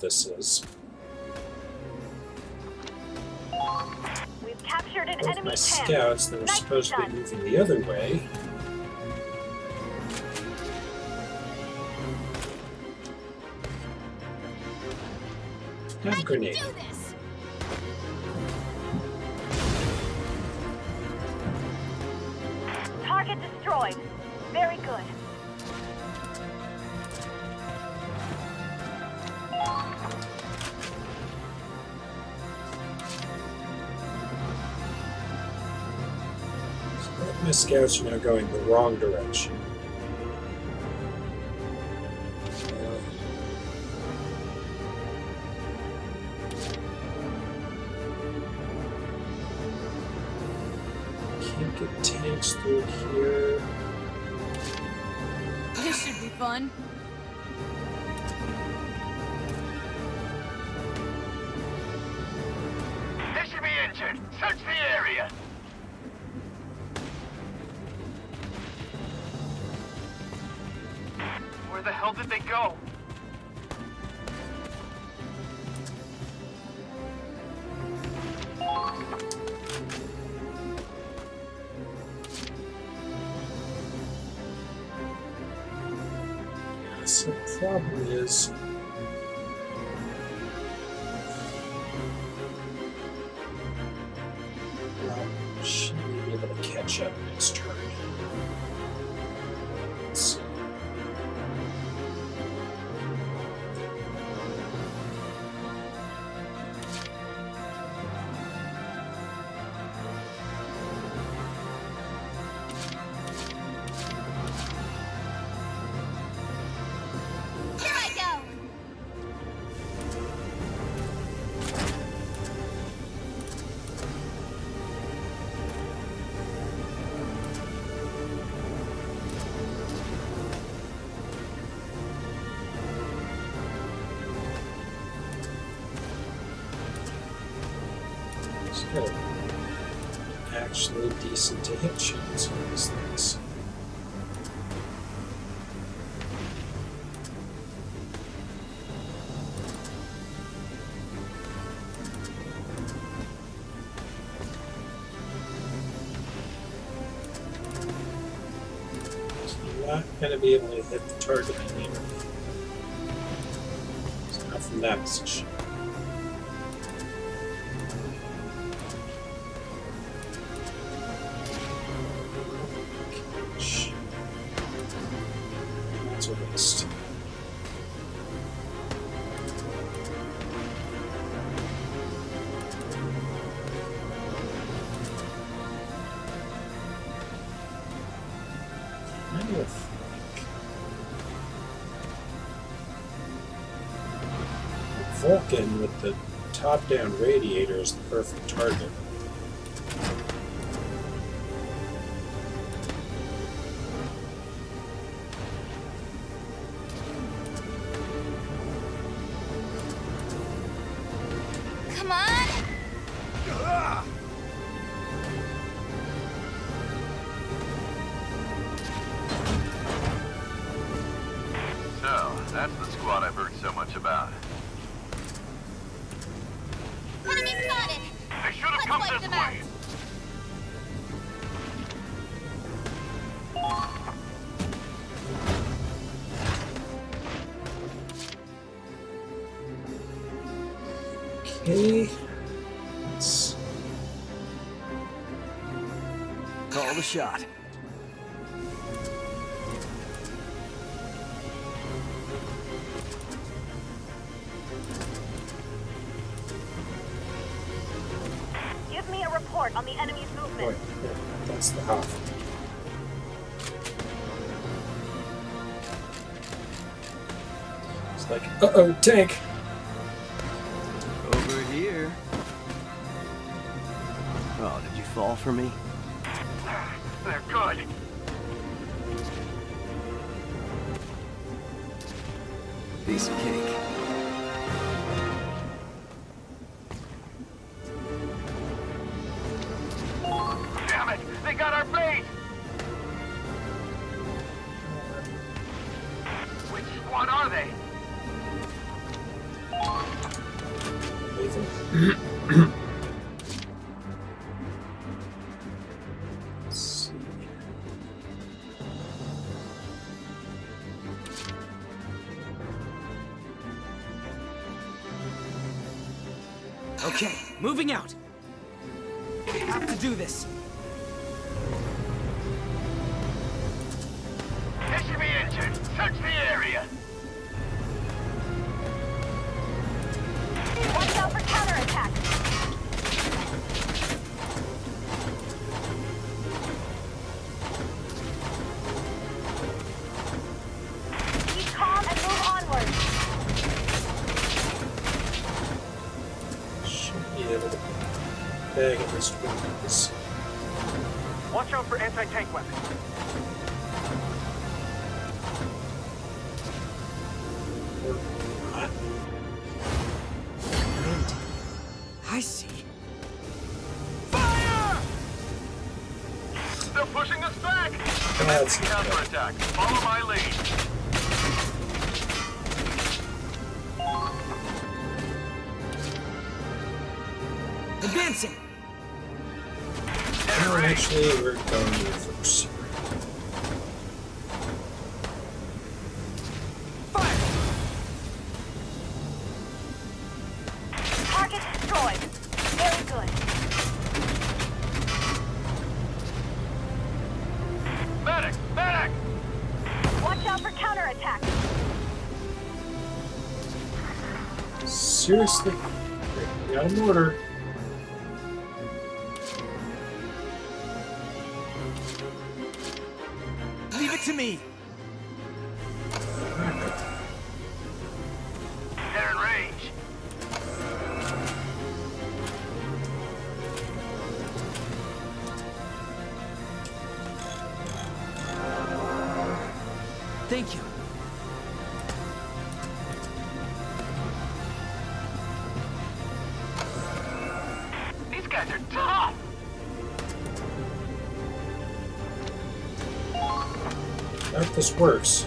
This is, We've captured an with enemy my scouts that are supposed to be moving the other way. Have grenade. Scouts are now going the wrong direction. Can't get tanks through here. This should be fun. Hell did they go? So the problem is. Actually decent to hit chance on these things. So I'm not going to be able to hit the target I need. So not from that position. top-down radiator is the perfect target. oh tank. anti-tank weapon. seriously. Got an order. worse.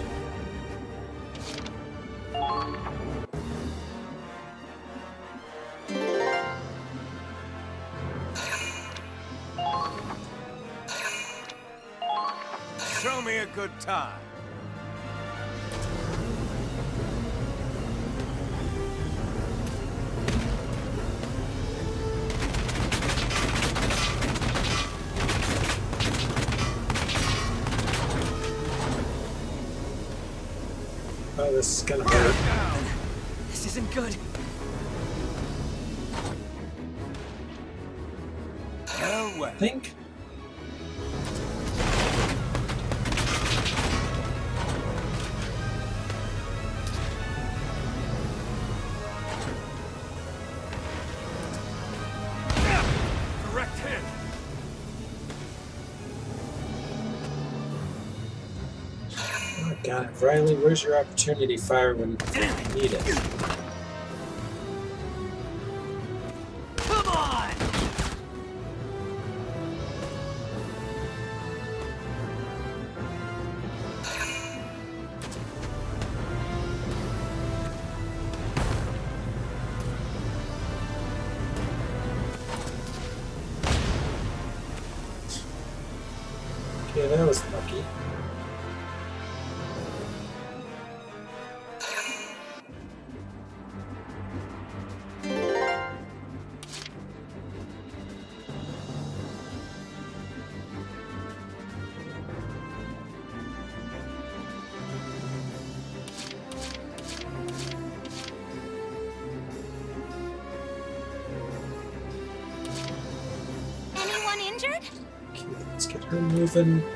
Riley, where's your opportunity fire when you need it? And.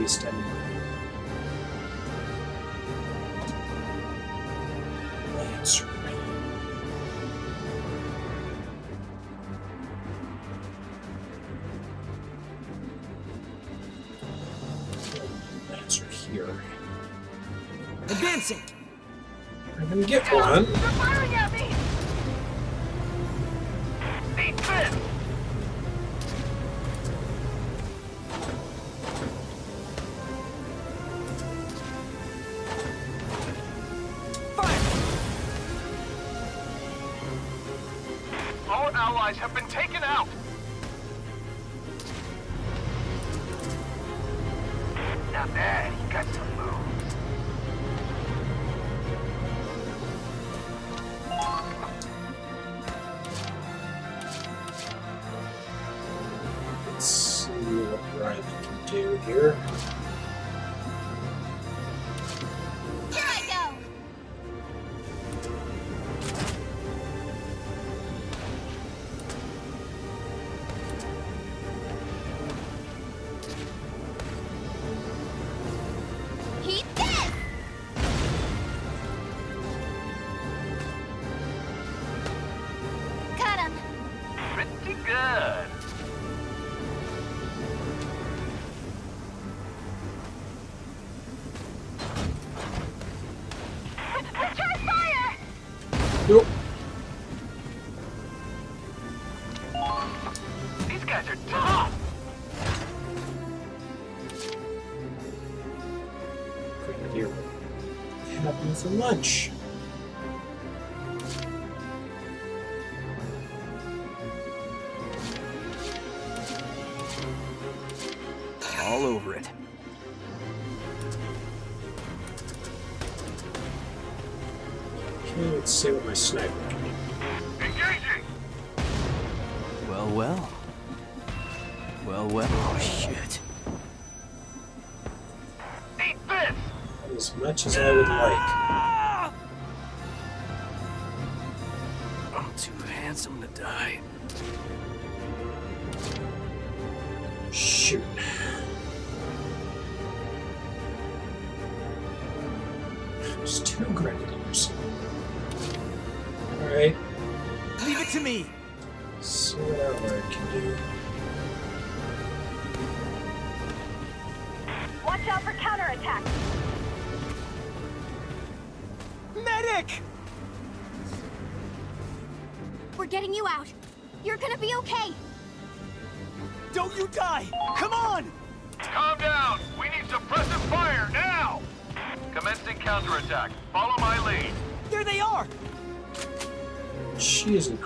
East End. lunch.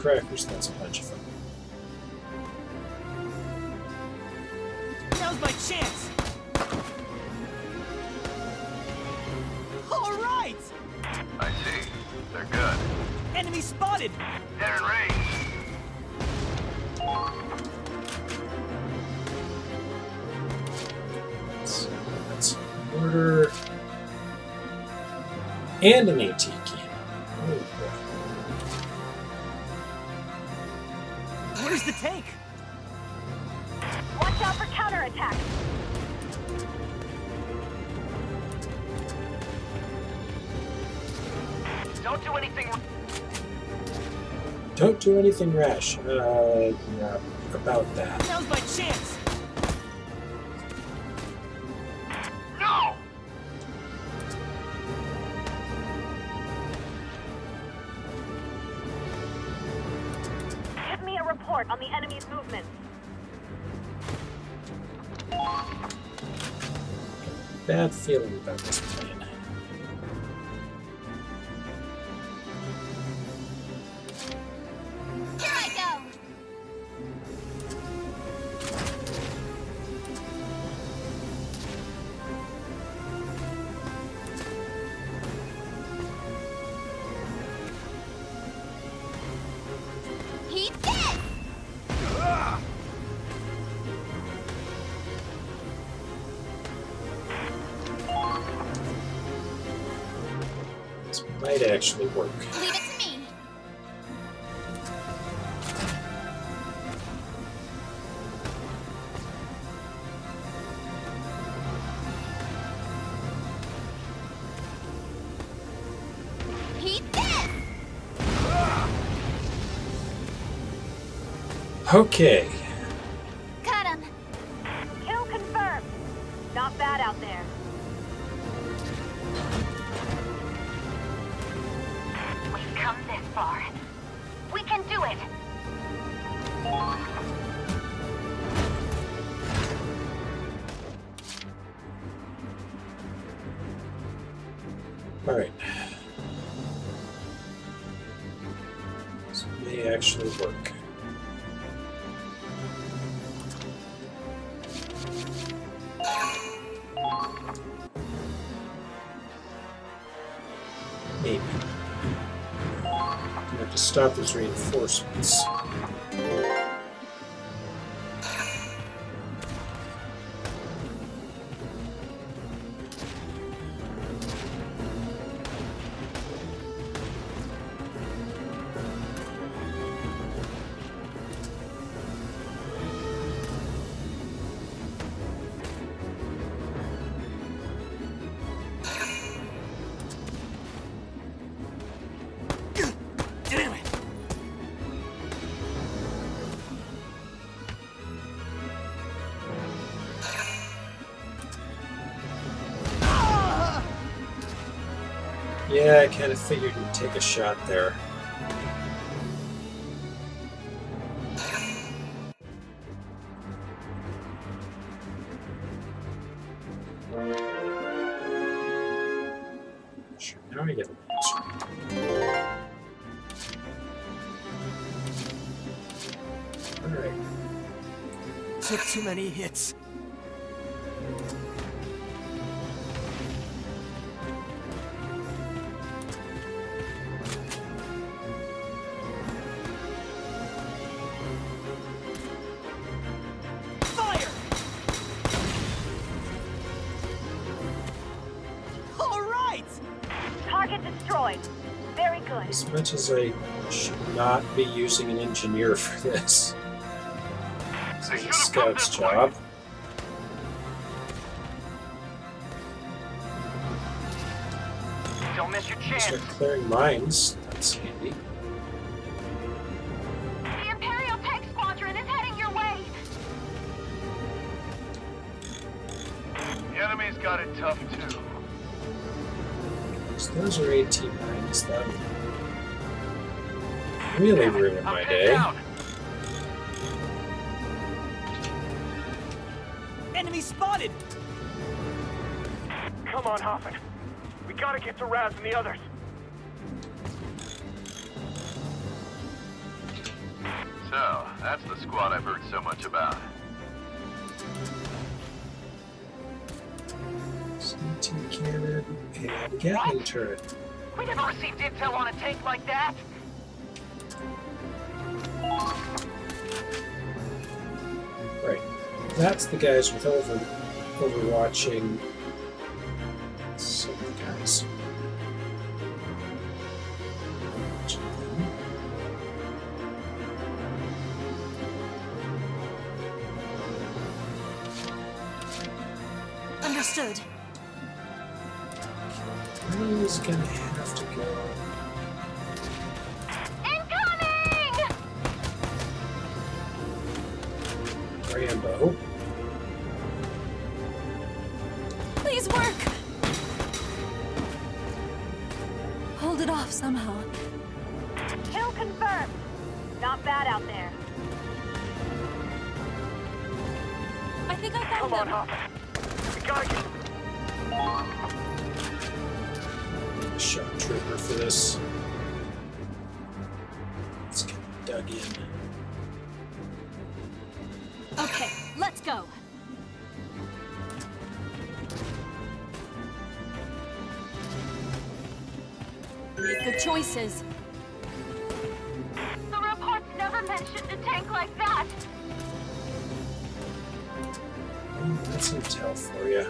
crackers, that's a bunch of fun. That was my chance! Alright! I see. They're good. Enemy spotted! They're in range! Let's see. That's order. And an do anything rash. Uh, yeah, about that. Now's my chance! No! Give me a report on the enemy's movements. Bad feeling about this plane. Okay. Reinforcements. I figured you'd take a shot there. Be using an engineer for this. This is a scout's job. Don't miss your Start chance. clearing mines. Really ruin my I'm day. Enemy spotted! Come on, Hoffman. We gotta get to Raz and the others. So, that's the squad I've heard so much about. CT cannon and Gatling turret. We never received intel on a tank like that. That's the guys with over overwatching some of the guys. Understood. Who's gonna have to go? Make good choices. The reports never mentioned a tank like that. That's intel for you.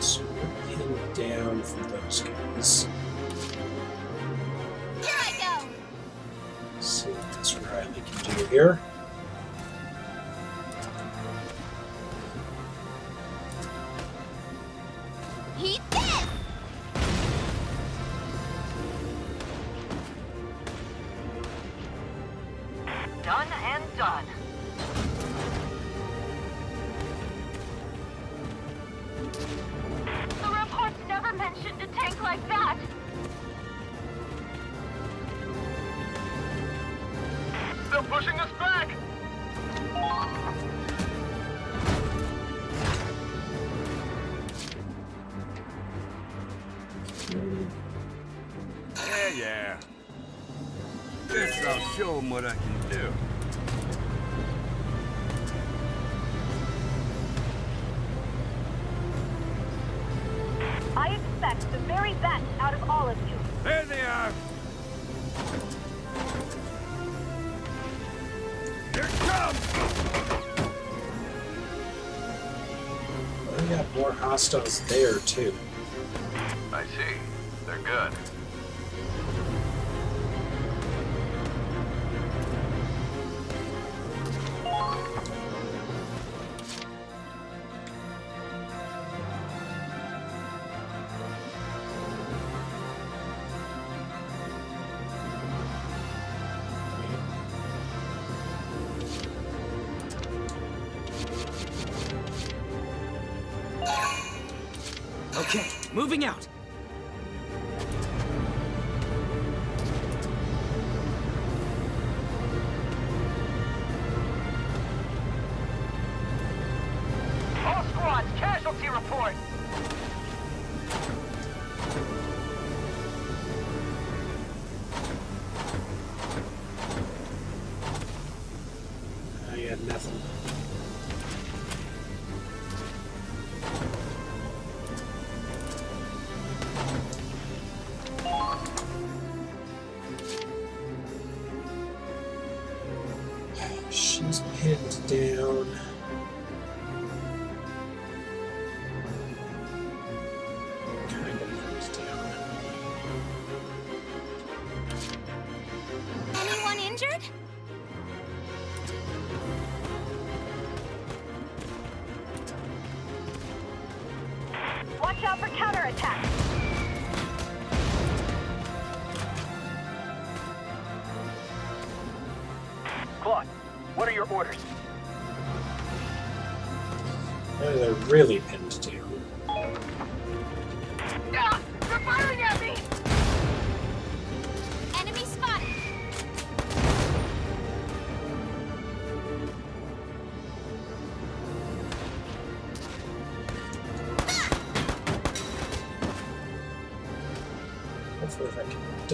So we're down for those guys. Here I go! see what this Riley can do here. I'll show 'em what I can do. I expect the very best out of all of you. There they are! Here it comes! We got more hostiles there too.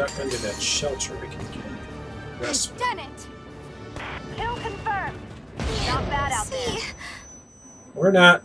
Duck under that shelter, I can get respite. Done it! Kill confirmed. Not bad out there. We're not.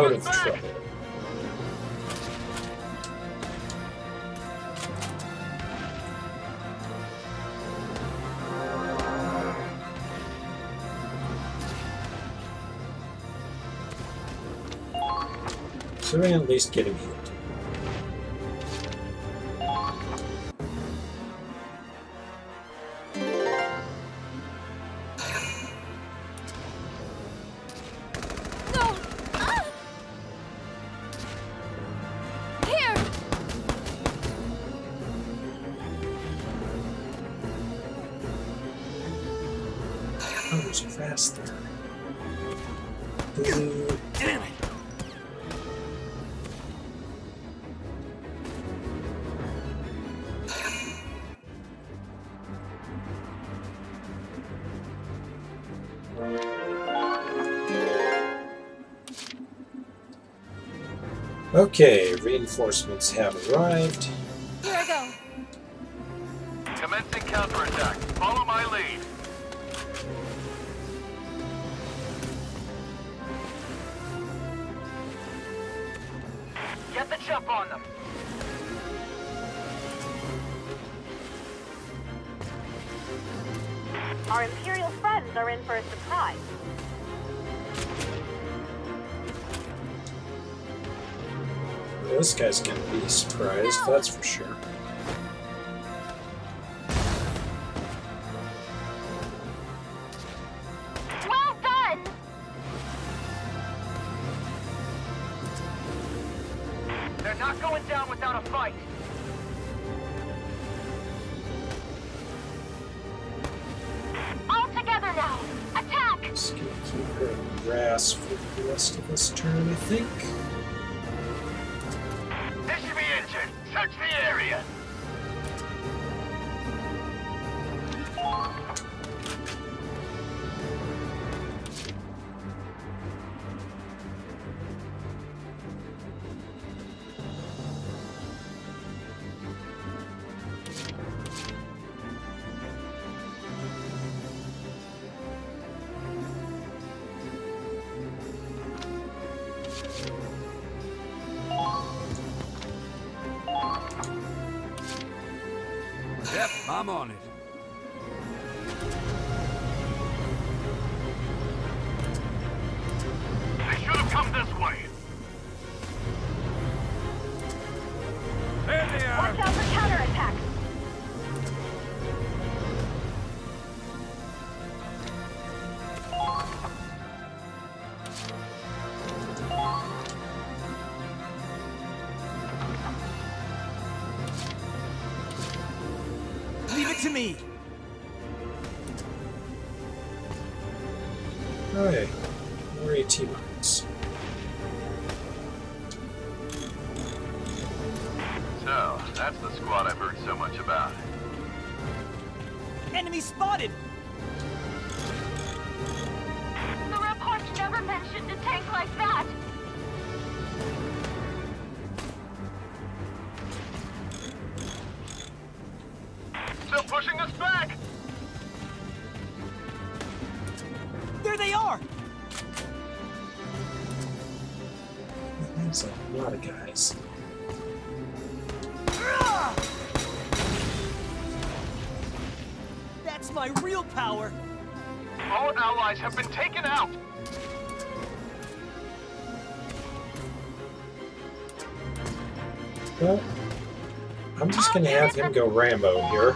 out of trouble. So we at least get him Okay, reinforcements have arrived. that's for sure. Well done. They're not going down without a fight. All together now. Attack. Just gonna keep her in grass for the rest of this turn, I think. Amone. Power! All allies have been taken out! Well, I'm just gonna have him go Rambo here.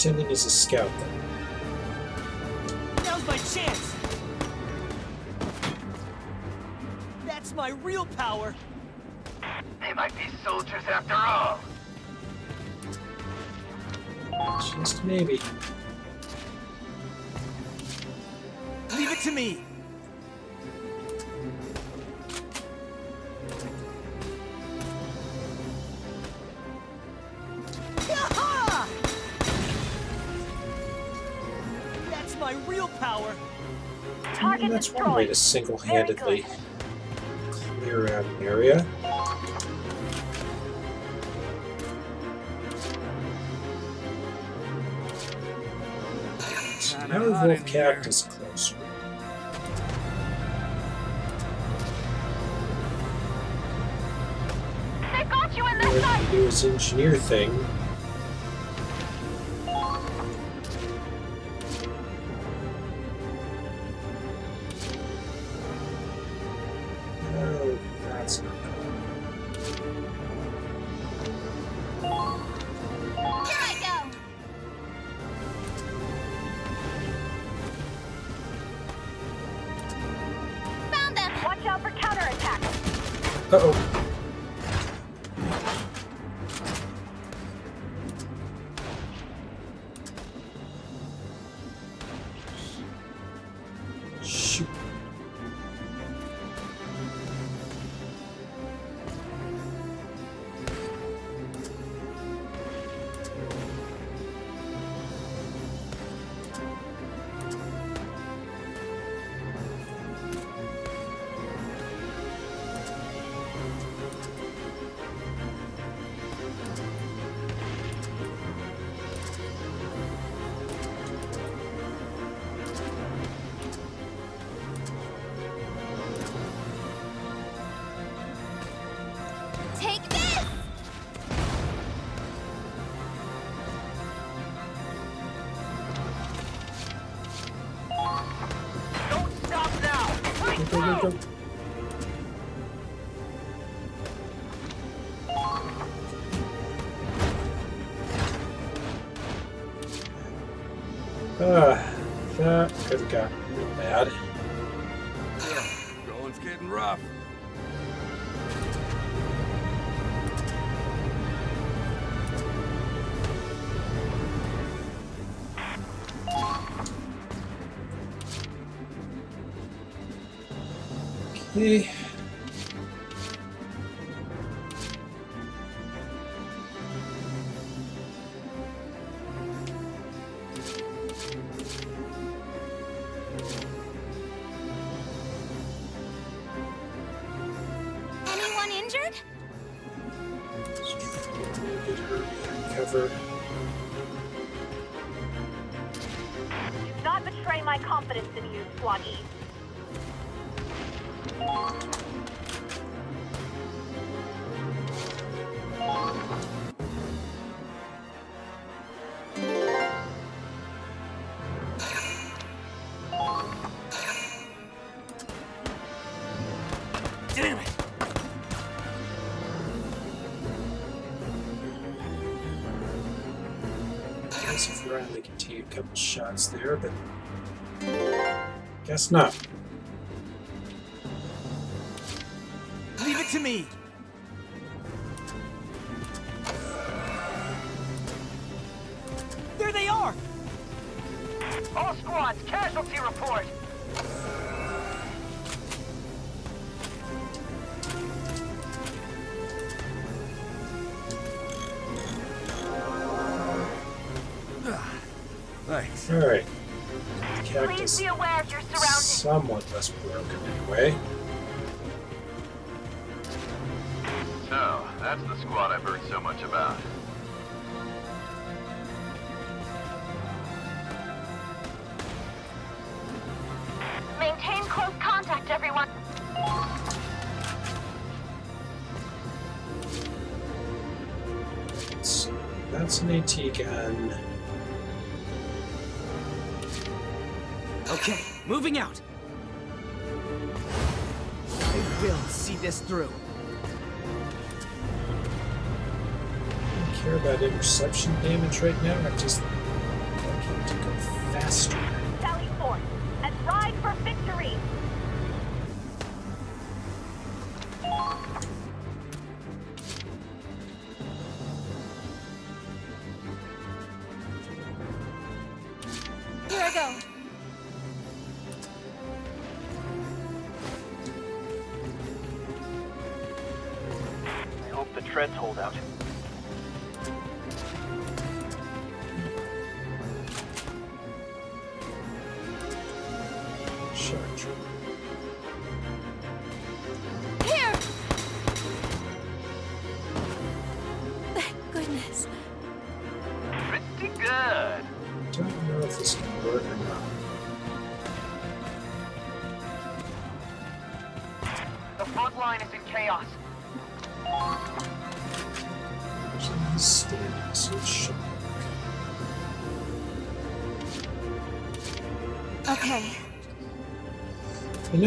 Pretending he's a scout. Now's my chance! That's my real power! They might be soldiers after all. Just maybe. And that's one way to single-handedly clear out an area. So now the Wolf Cat is closer. They got you in Or this he side! can do his engineer thing. That could have couple shots there, but guess not. That's an gun. Okay, moving out. I will see this through. I don't care about interception damage right now. I just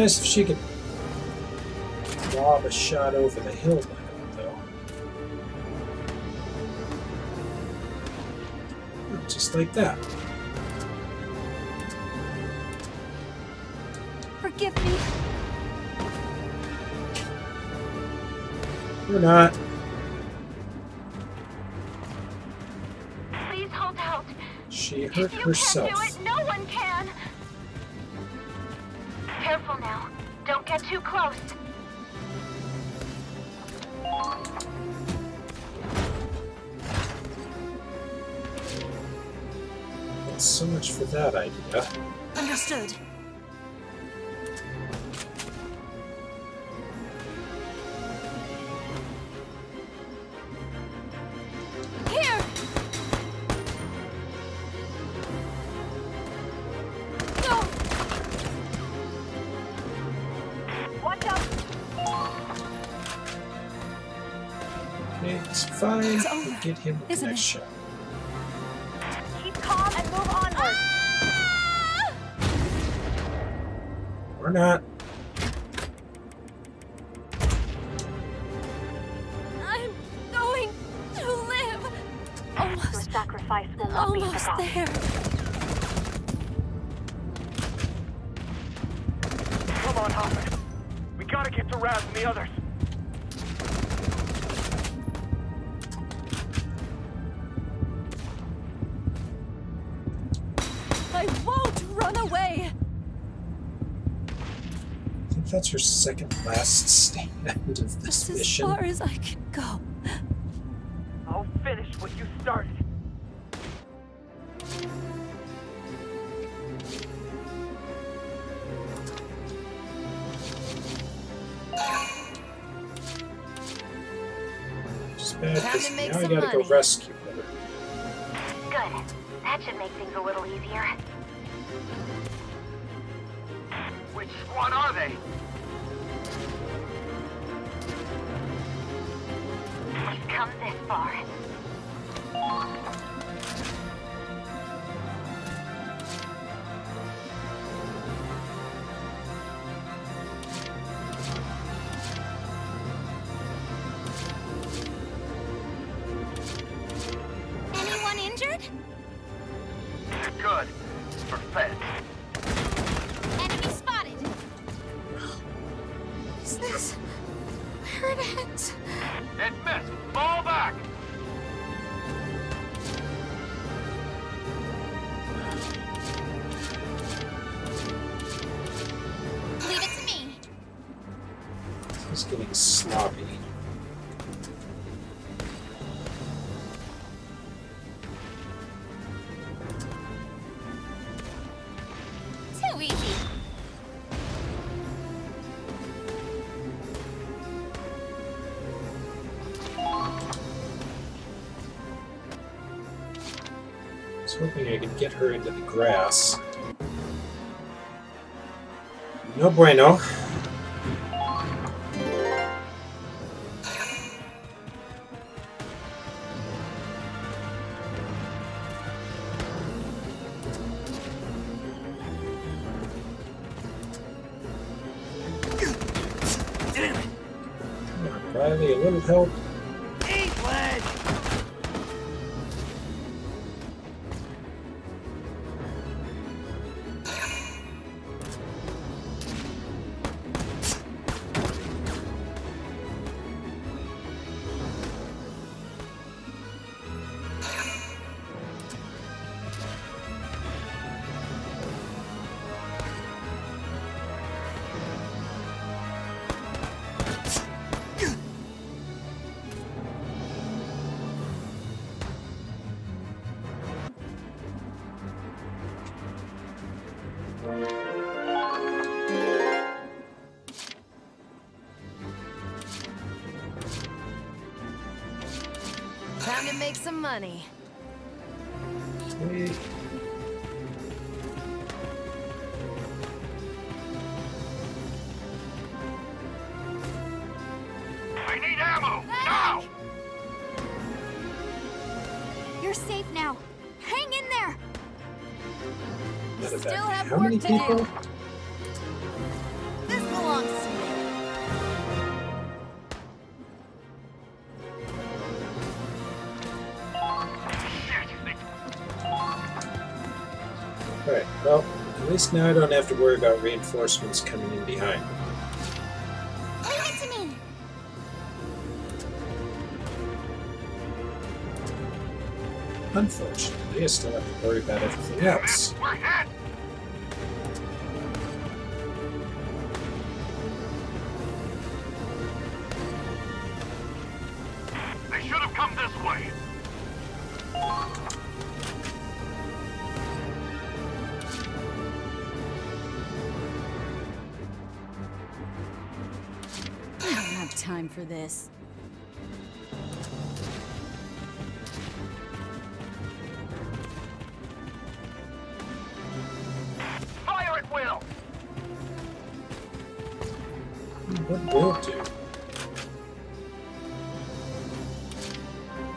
nice if she could lob a shot over the hill by now, though. Just like that. Forgive me. Or not. Please hold out. She If hurt you herself. can do it, no one can. Careful now. Don't get too close. Well, so much for that idea. Understood. Get him the isn't next it? Keep calm and move onward! Or not. I can go. I'll finish what you started. Just bad Time because to make now I gotta go rescue her. Good. That should make things a little easier. Which one are they? Come this far. Get her into the grass. No bueno. Make some money. Okay. I need ammo. Now. You're safe now. Hang in there. Still have How work many to people? do. Least now I don't have to worry about reinforcements coming in behind. Unfortunately, I still have to worry about everything else. What will do?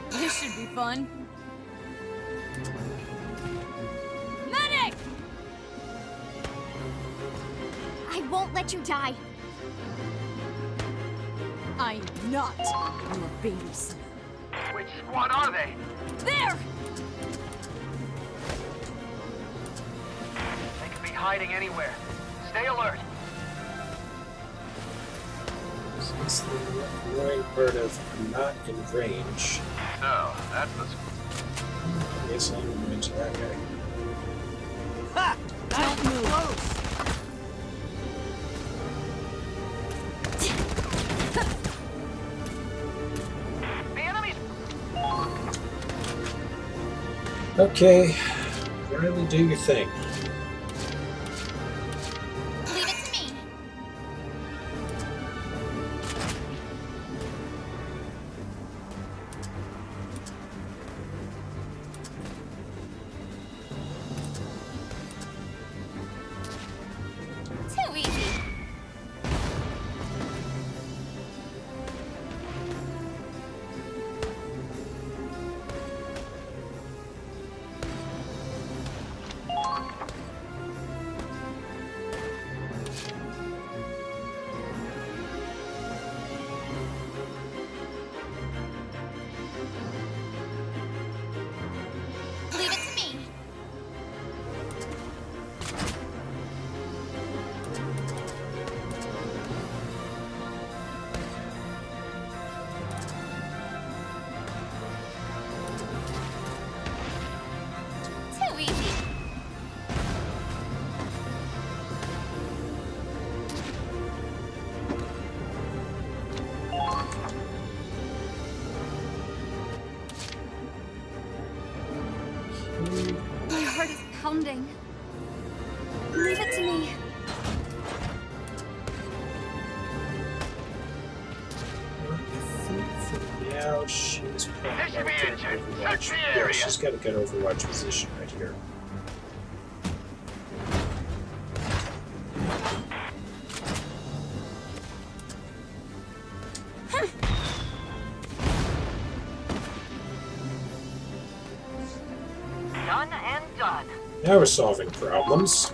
This should be fun. Medic! I won't let you die. I'm not your babysitter. Which squad are they? There! They could be hiding anywhere. Stay alert. Is this the annoying part of I'm not in range? So, that's the I guess I'm in range of that guy. Ha! Don't move! Close! The enemy's Okay, Riley, do your thing. get overwatch position right here. Done and done. Now we're solving problems.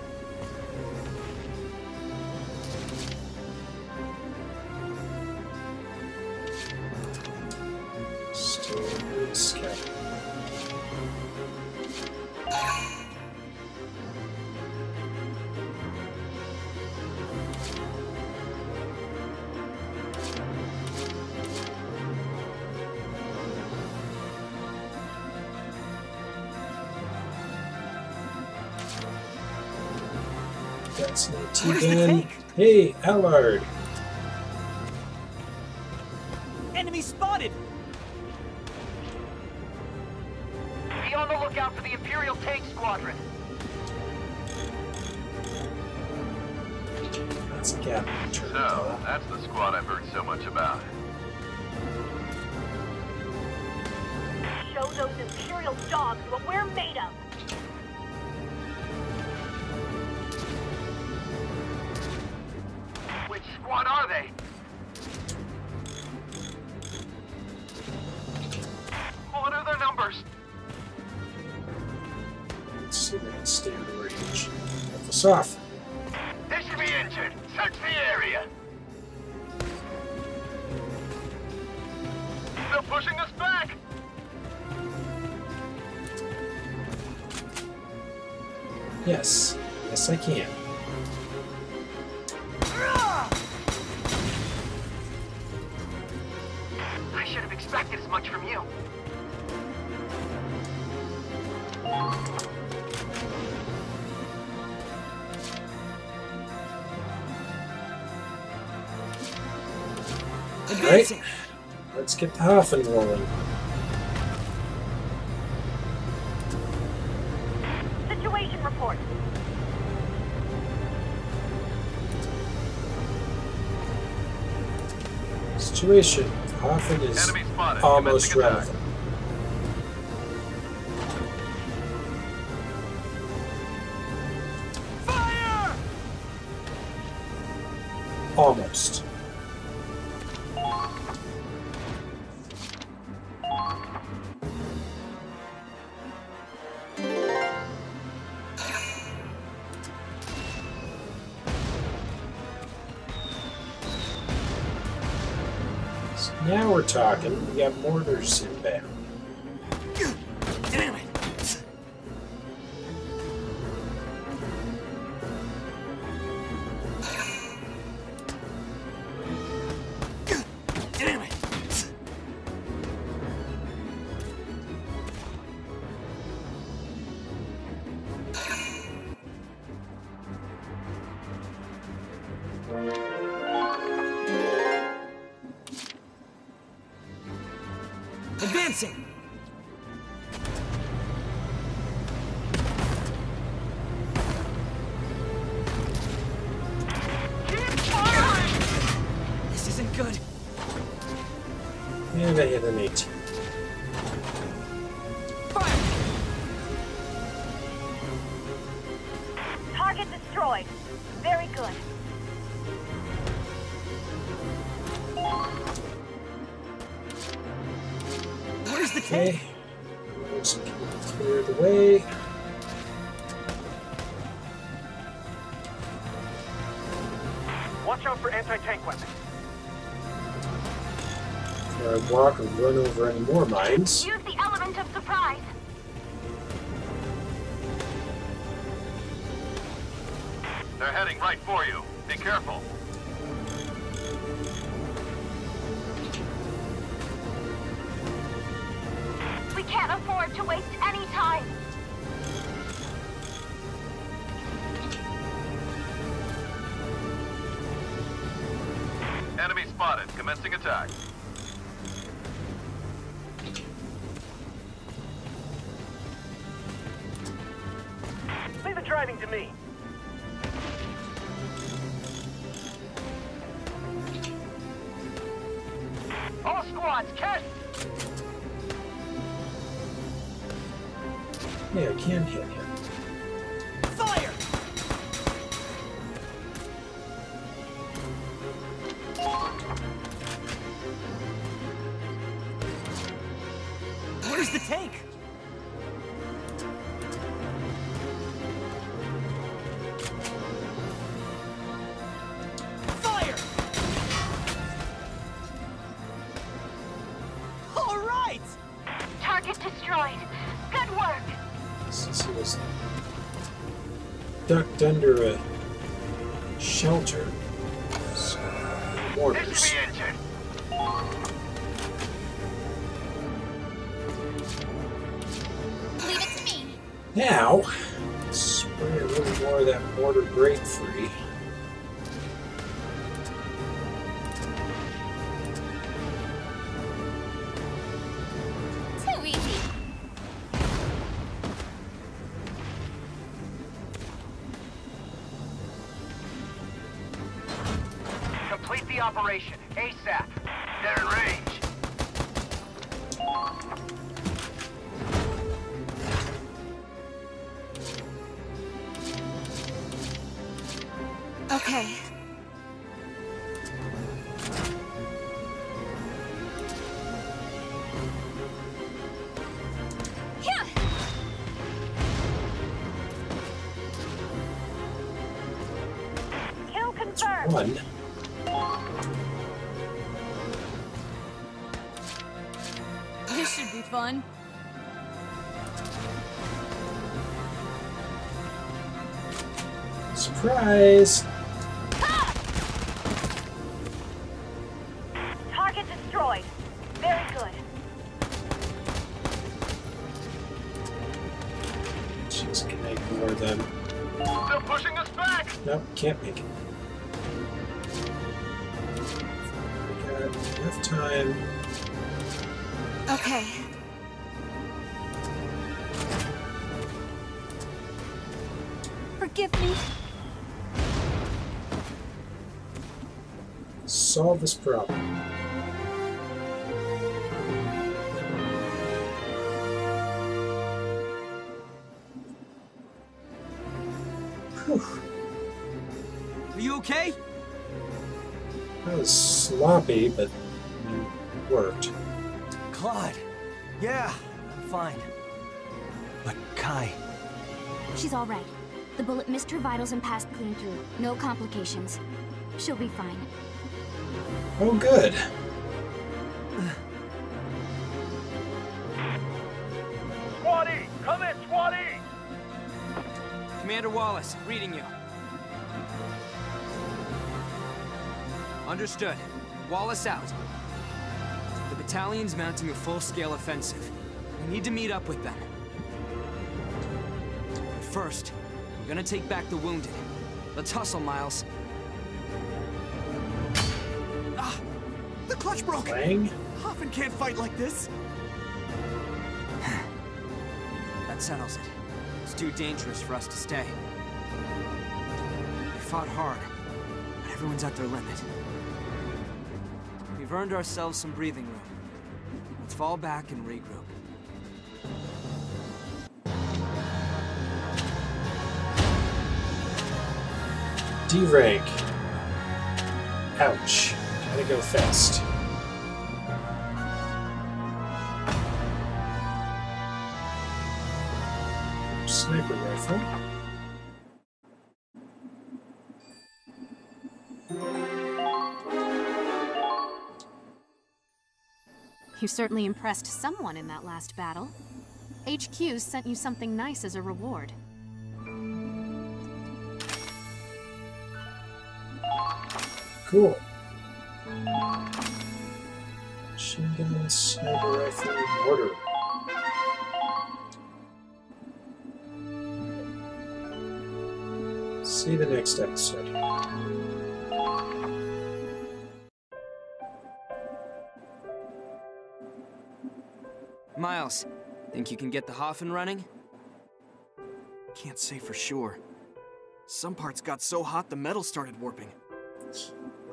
Hey, Allard. Alright, let's get the Hafen rolling. Situation report. Situation. Hafen is almost ready. sides. All squads, catch! Yeah, I can hit him. Can't make it. We got enough time. Okay. Forgive me. Solve this problem. Sloppy, but I mean, it worked. Claude! Yeah, I'm fine. But Kai, She's all right. The bullet missed her vitals and passed clean through. No complications. She'll be fine. Oh, good. Squad E! Come in, Squad E! Commander Wallace, reading you. Understood. Wallace out. The battalion's mounting a full-scale offensive. We need to meet up with them. But first, we're gonna take back the wounded. Let's hustle, Miles. Ah! The clutch broke! Lang? Hafen can't fight like this! That settles it. It's too dangerous for us to stay. We fought hard, but everyone's at their limit. We've earned ourselves some breathing room. Let's fall back and regroup. D rank. Ouch. Gotta go fast. You certainly impressed someone in that last battle. HQ sent you something nice as a reward. Cool. Machine gun, sniper rifle, mortar. See the next episode. Miles, think you can get the Hafen running? Can't say for sure. Some parts got so hot the metal started warping.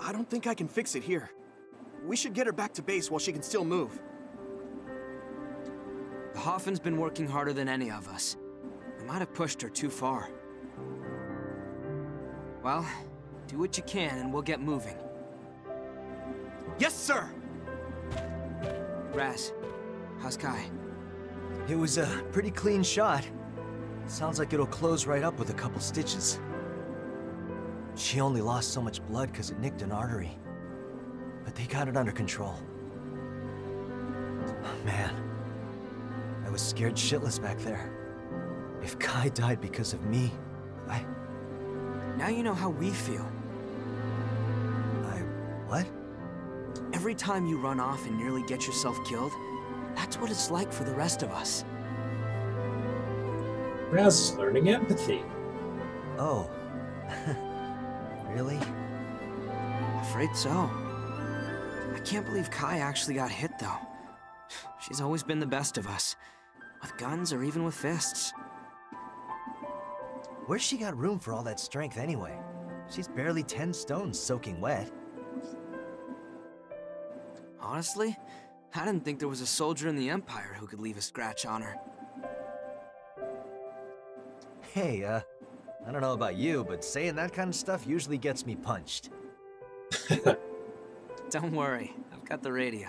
I don't think I can fix it here. We should get her back to base while she can still move. The Hafen's been working harder than any of us. We might have pushed her too far. Well, do what you can and we'll get moving. Yes, sir! Raz, how's Kai? It was a pretty clean shot. Sounds like it'll close right up with a couple stitches. She only lost so much blood because it nicked an artery. But they got it under control. Oh, man, I was scared shitless back there. If Kai died because of me, I... Now you know how we feel. I... what? Every time you run off and nearly get yourself killed, what it's like for the rest of us. Raz is learning empathy. Oh. really? Afraid so. I can't believe Kai actually got hit, though. She's always been the best of us. With guns or even with fists. Where's she got room for all that strength anyway? She's barely 10 stones soaking wet. Honestly, I didn't think there was a soldier in the Empire who could leave a scratch on her. Hey, uh, I don't know about you, but saying that kind of stuff usually gets me punched. Don't worry, I've got the radio.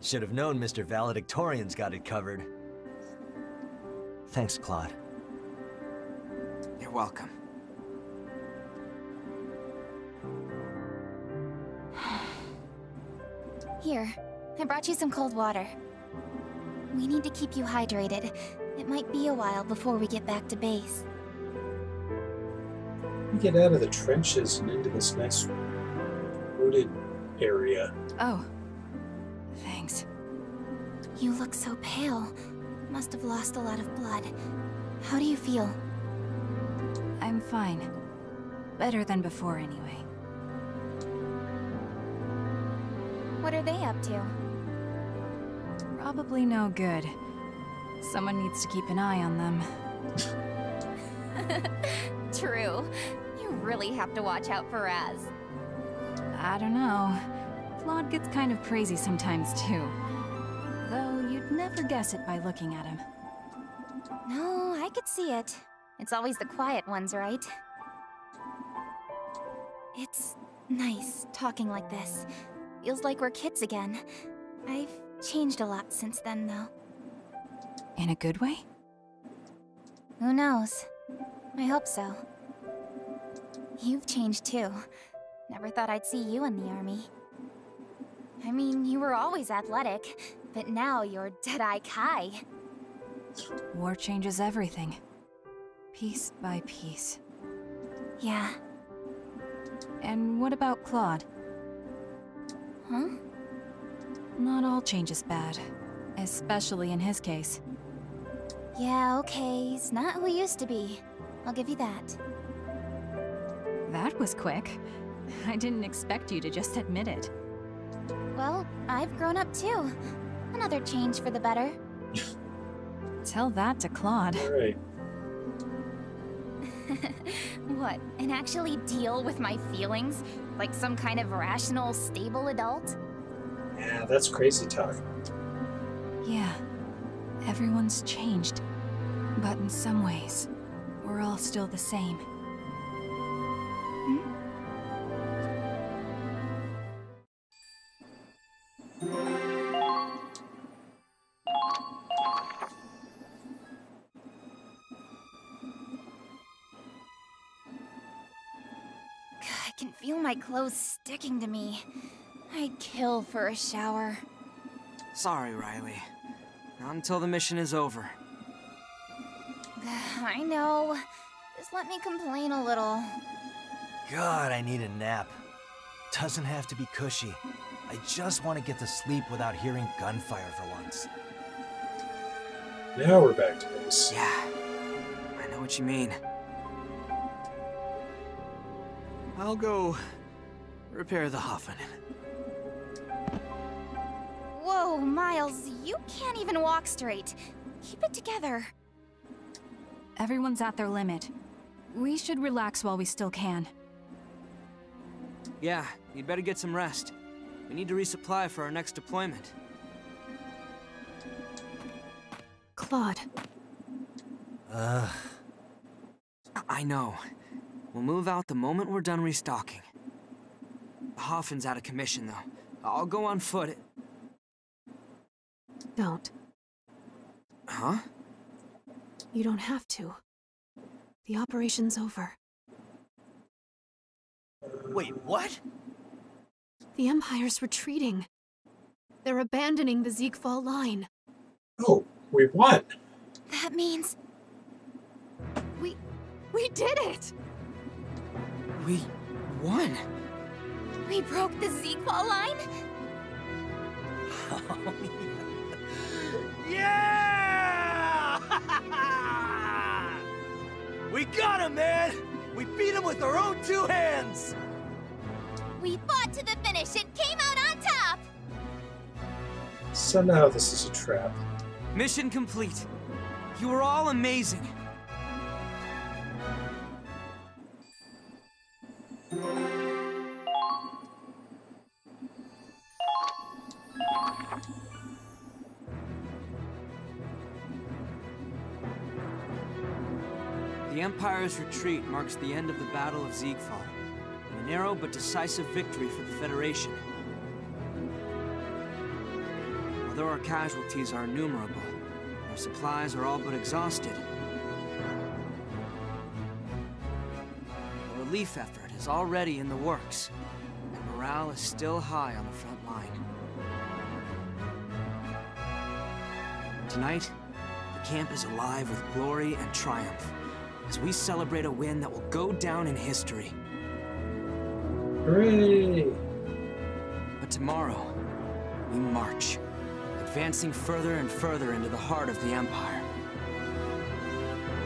Should have known Mr. Valedictorian's got it covered. Thanks, Claude. You're welcome. Here, I brought you some cold water. We need to keep you hydrated. It might be a while before we get back to base. We get out of the trenches and into this nice wooded area. Oh. Thanks. You look so pale. Must have lost a lot of blood. How do you feel? I'm fine. Better than before, anyway. What are they up to? Probably no good. Someone needs to keep an eye on them. True. You really have to watch out for Raz. I don't know. Claude gets kind of crazy sometimes, too. Though you'd never guess it by looking at him. No, I could see it. It's always the quiet ones, right? It's nice talking like this. Feels like we're kids again. I've changed a lot since then, though. In a good way? Who knows? I hope so. You've changed too. Never thought I'd see you in the army. I mean, you were always athletic, but now you're Deadeye Kai. War changes everything. Piece by piece. Yeah. And what about Claude? Huh? Not all change is bad. Especially in his case. Yeah, okay, he's not who he used to be. I'll give you that. That was quick. I didn't expect you to just admit it. Well, I've grown up too. Another change for the better. Tell that to Claude. Right. what, and actually deal with my feelings? Like some kind of rational, stable adult? Yeah, that's crazy talk. Yeah. Everyone's changed. But in some ways, we're all still the same. Clothes sticking to me. I'd kill for a shower. Sorry, Riley. Not until the mission is over. I know. Just let me complain a little. God, I need a nap. Doesn't have to be cushy. I just want to get to sleep without hearing gunfire for once. Now we're back to base. Yeah, I know what you mean. I'll go repair the Hafen. Whoa, Miles, you can't even walk straight. Keep it together. Everyone's at their limit. We should relax while we still can. Yeah, you'd better get some rest. We need to resupply for our next deployment. Claude. Uh, I know. We'll move out the moment we're done restocking. Hafen's out of commission, though. I'll go on foot. Don't. Huh? You don't have to. The operation's over. Wait, what? The Empire's retreating. They're abandoning the Ziegfall line. Oh, we won. That means We... we did it! We won. We broke the Ziegfall line? Yeah! we got him, man! We beat him with our own two hands! We fought to the finish and came out on top! Somehow this is a trap. Mission complete. You were all amazing. The Empire's retreat marks the end of the Battle of Ziegfall, a narrow but decisive victory for the Federation. Although our casualties are innumerable, our supplies are all but exhausted. A relief effort is already in the works, and morale is still high on the front line. Tonight, the camp is alive with glory and triumph as we celebrate a win that will go down in history. Hooray! But tomorrow, we march, advancing further and further into the heart of the Empire.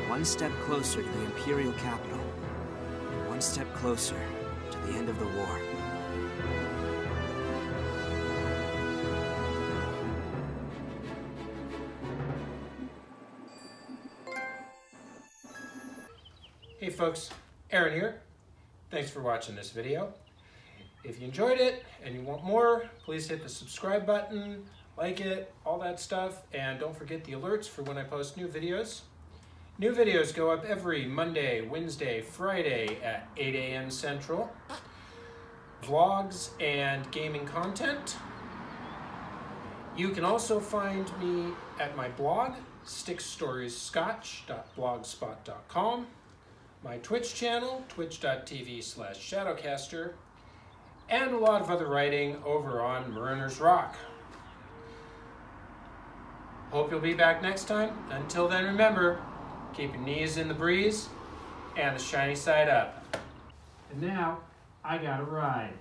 One step closer to the Imperial capital, one step closer to the end of the war. Folks, Aaron here. Thanks for watching this video. If you enjoyed it and you want more, please hit the subscribe button, like it, all that stuff, and don't forget the alerts for when I post new videos. New videos go up every Monday, Wednesday, Friday at 8 a.m. Central. Vlogs and gaming content. You can also find me at my blog, stickstoriesscotch.blogspot.com, my Twitch channel, twitch.tv slash shadowcaster, and a lot of other writing over on Mariner's Rock. Hope you'll be back next time. Until then, remember, keep your knees in the breeze and the shiny side up. And now, I gotta ride.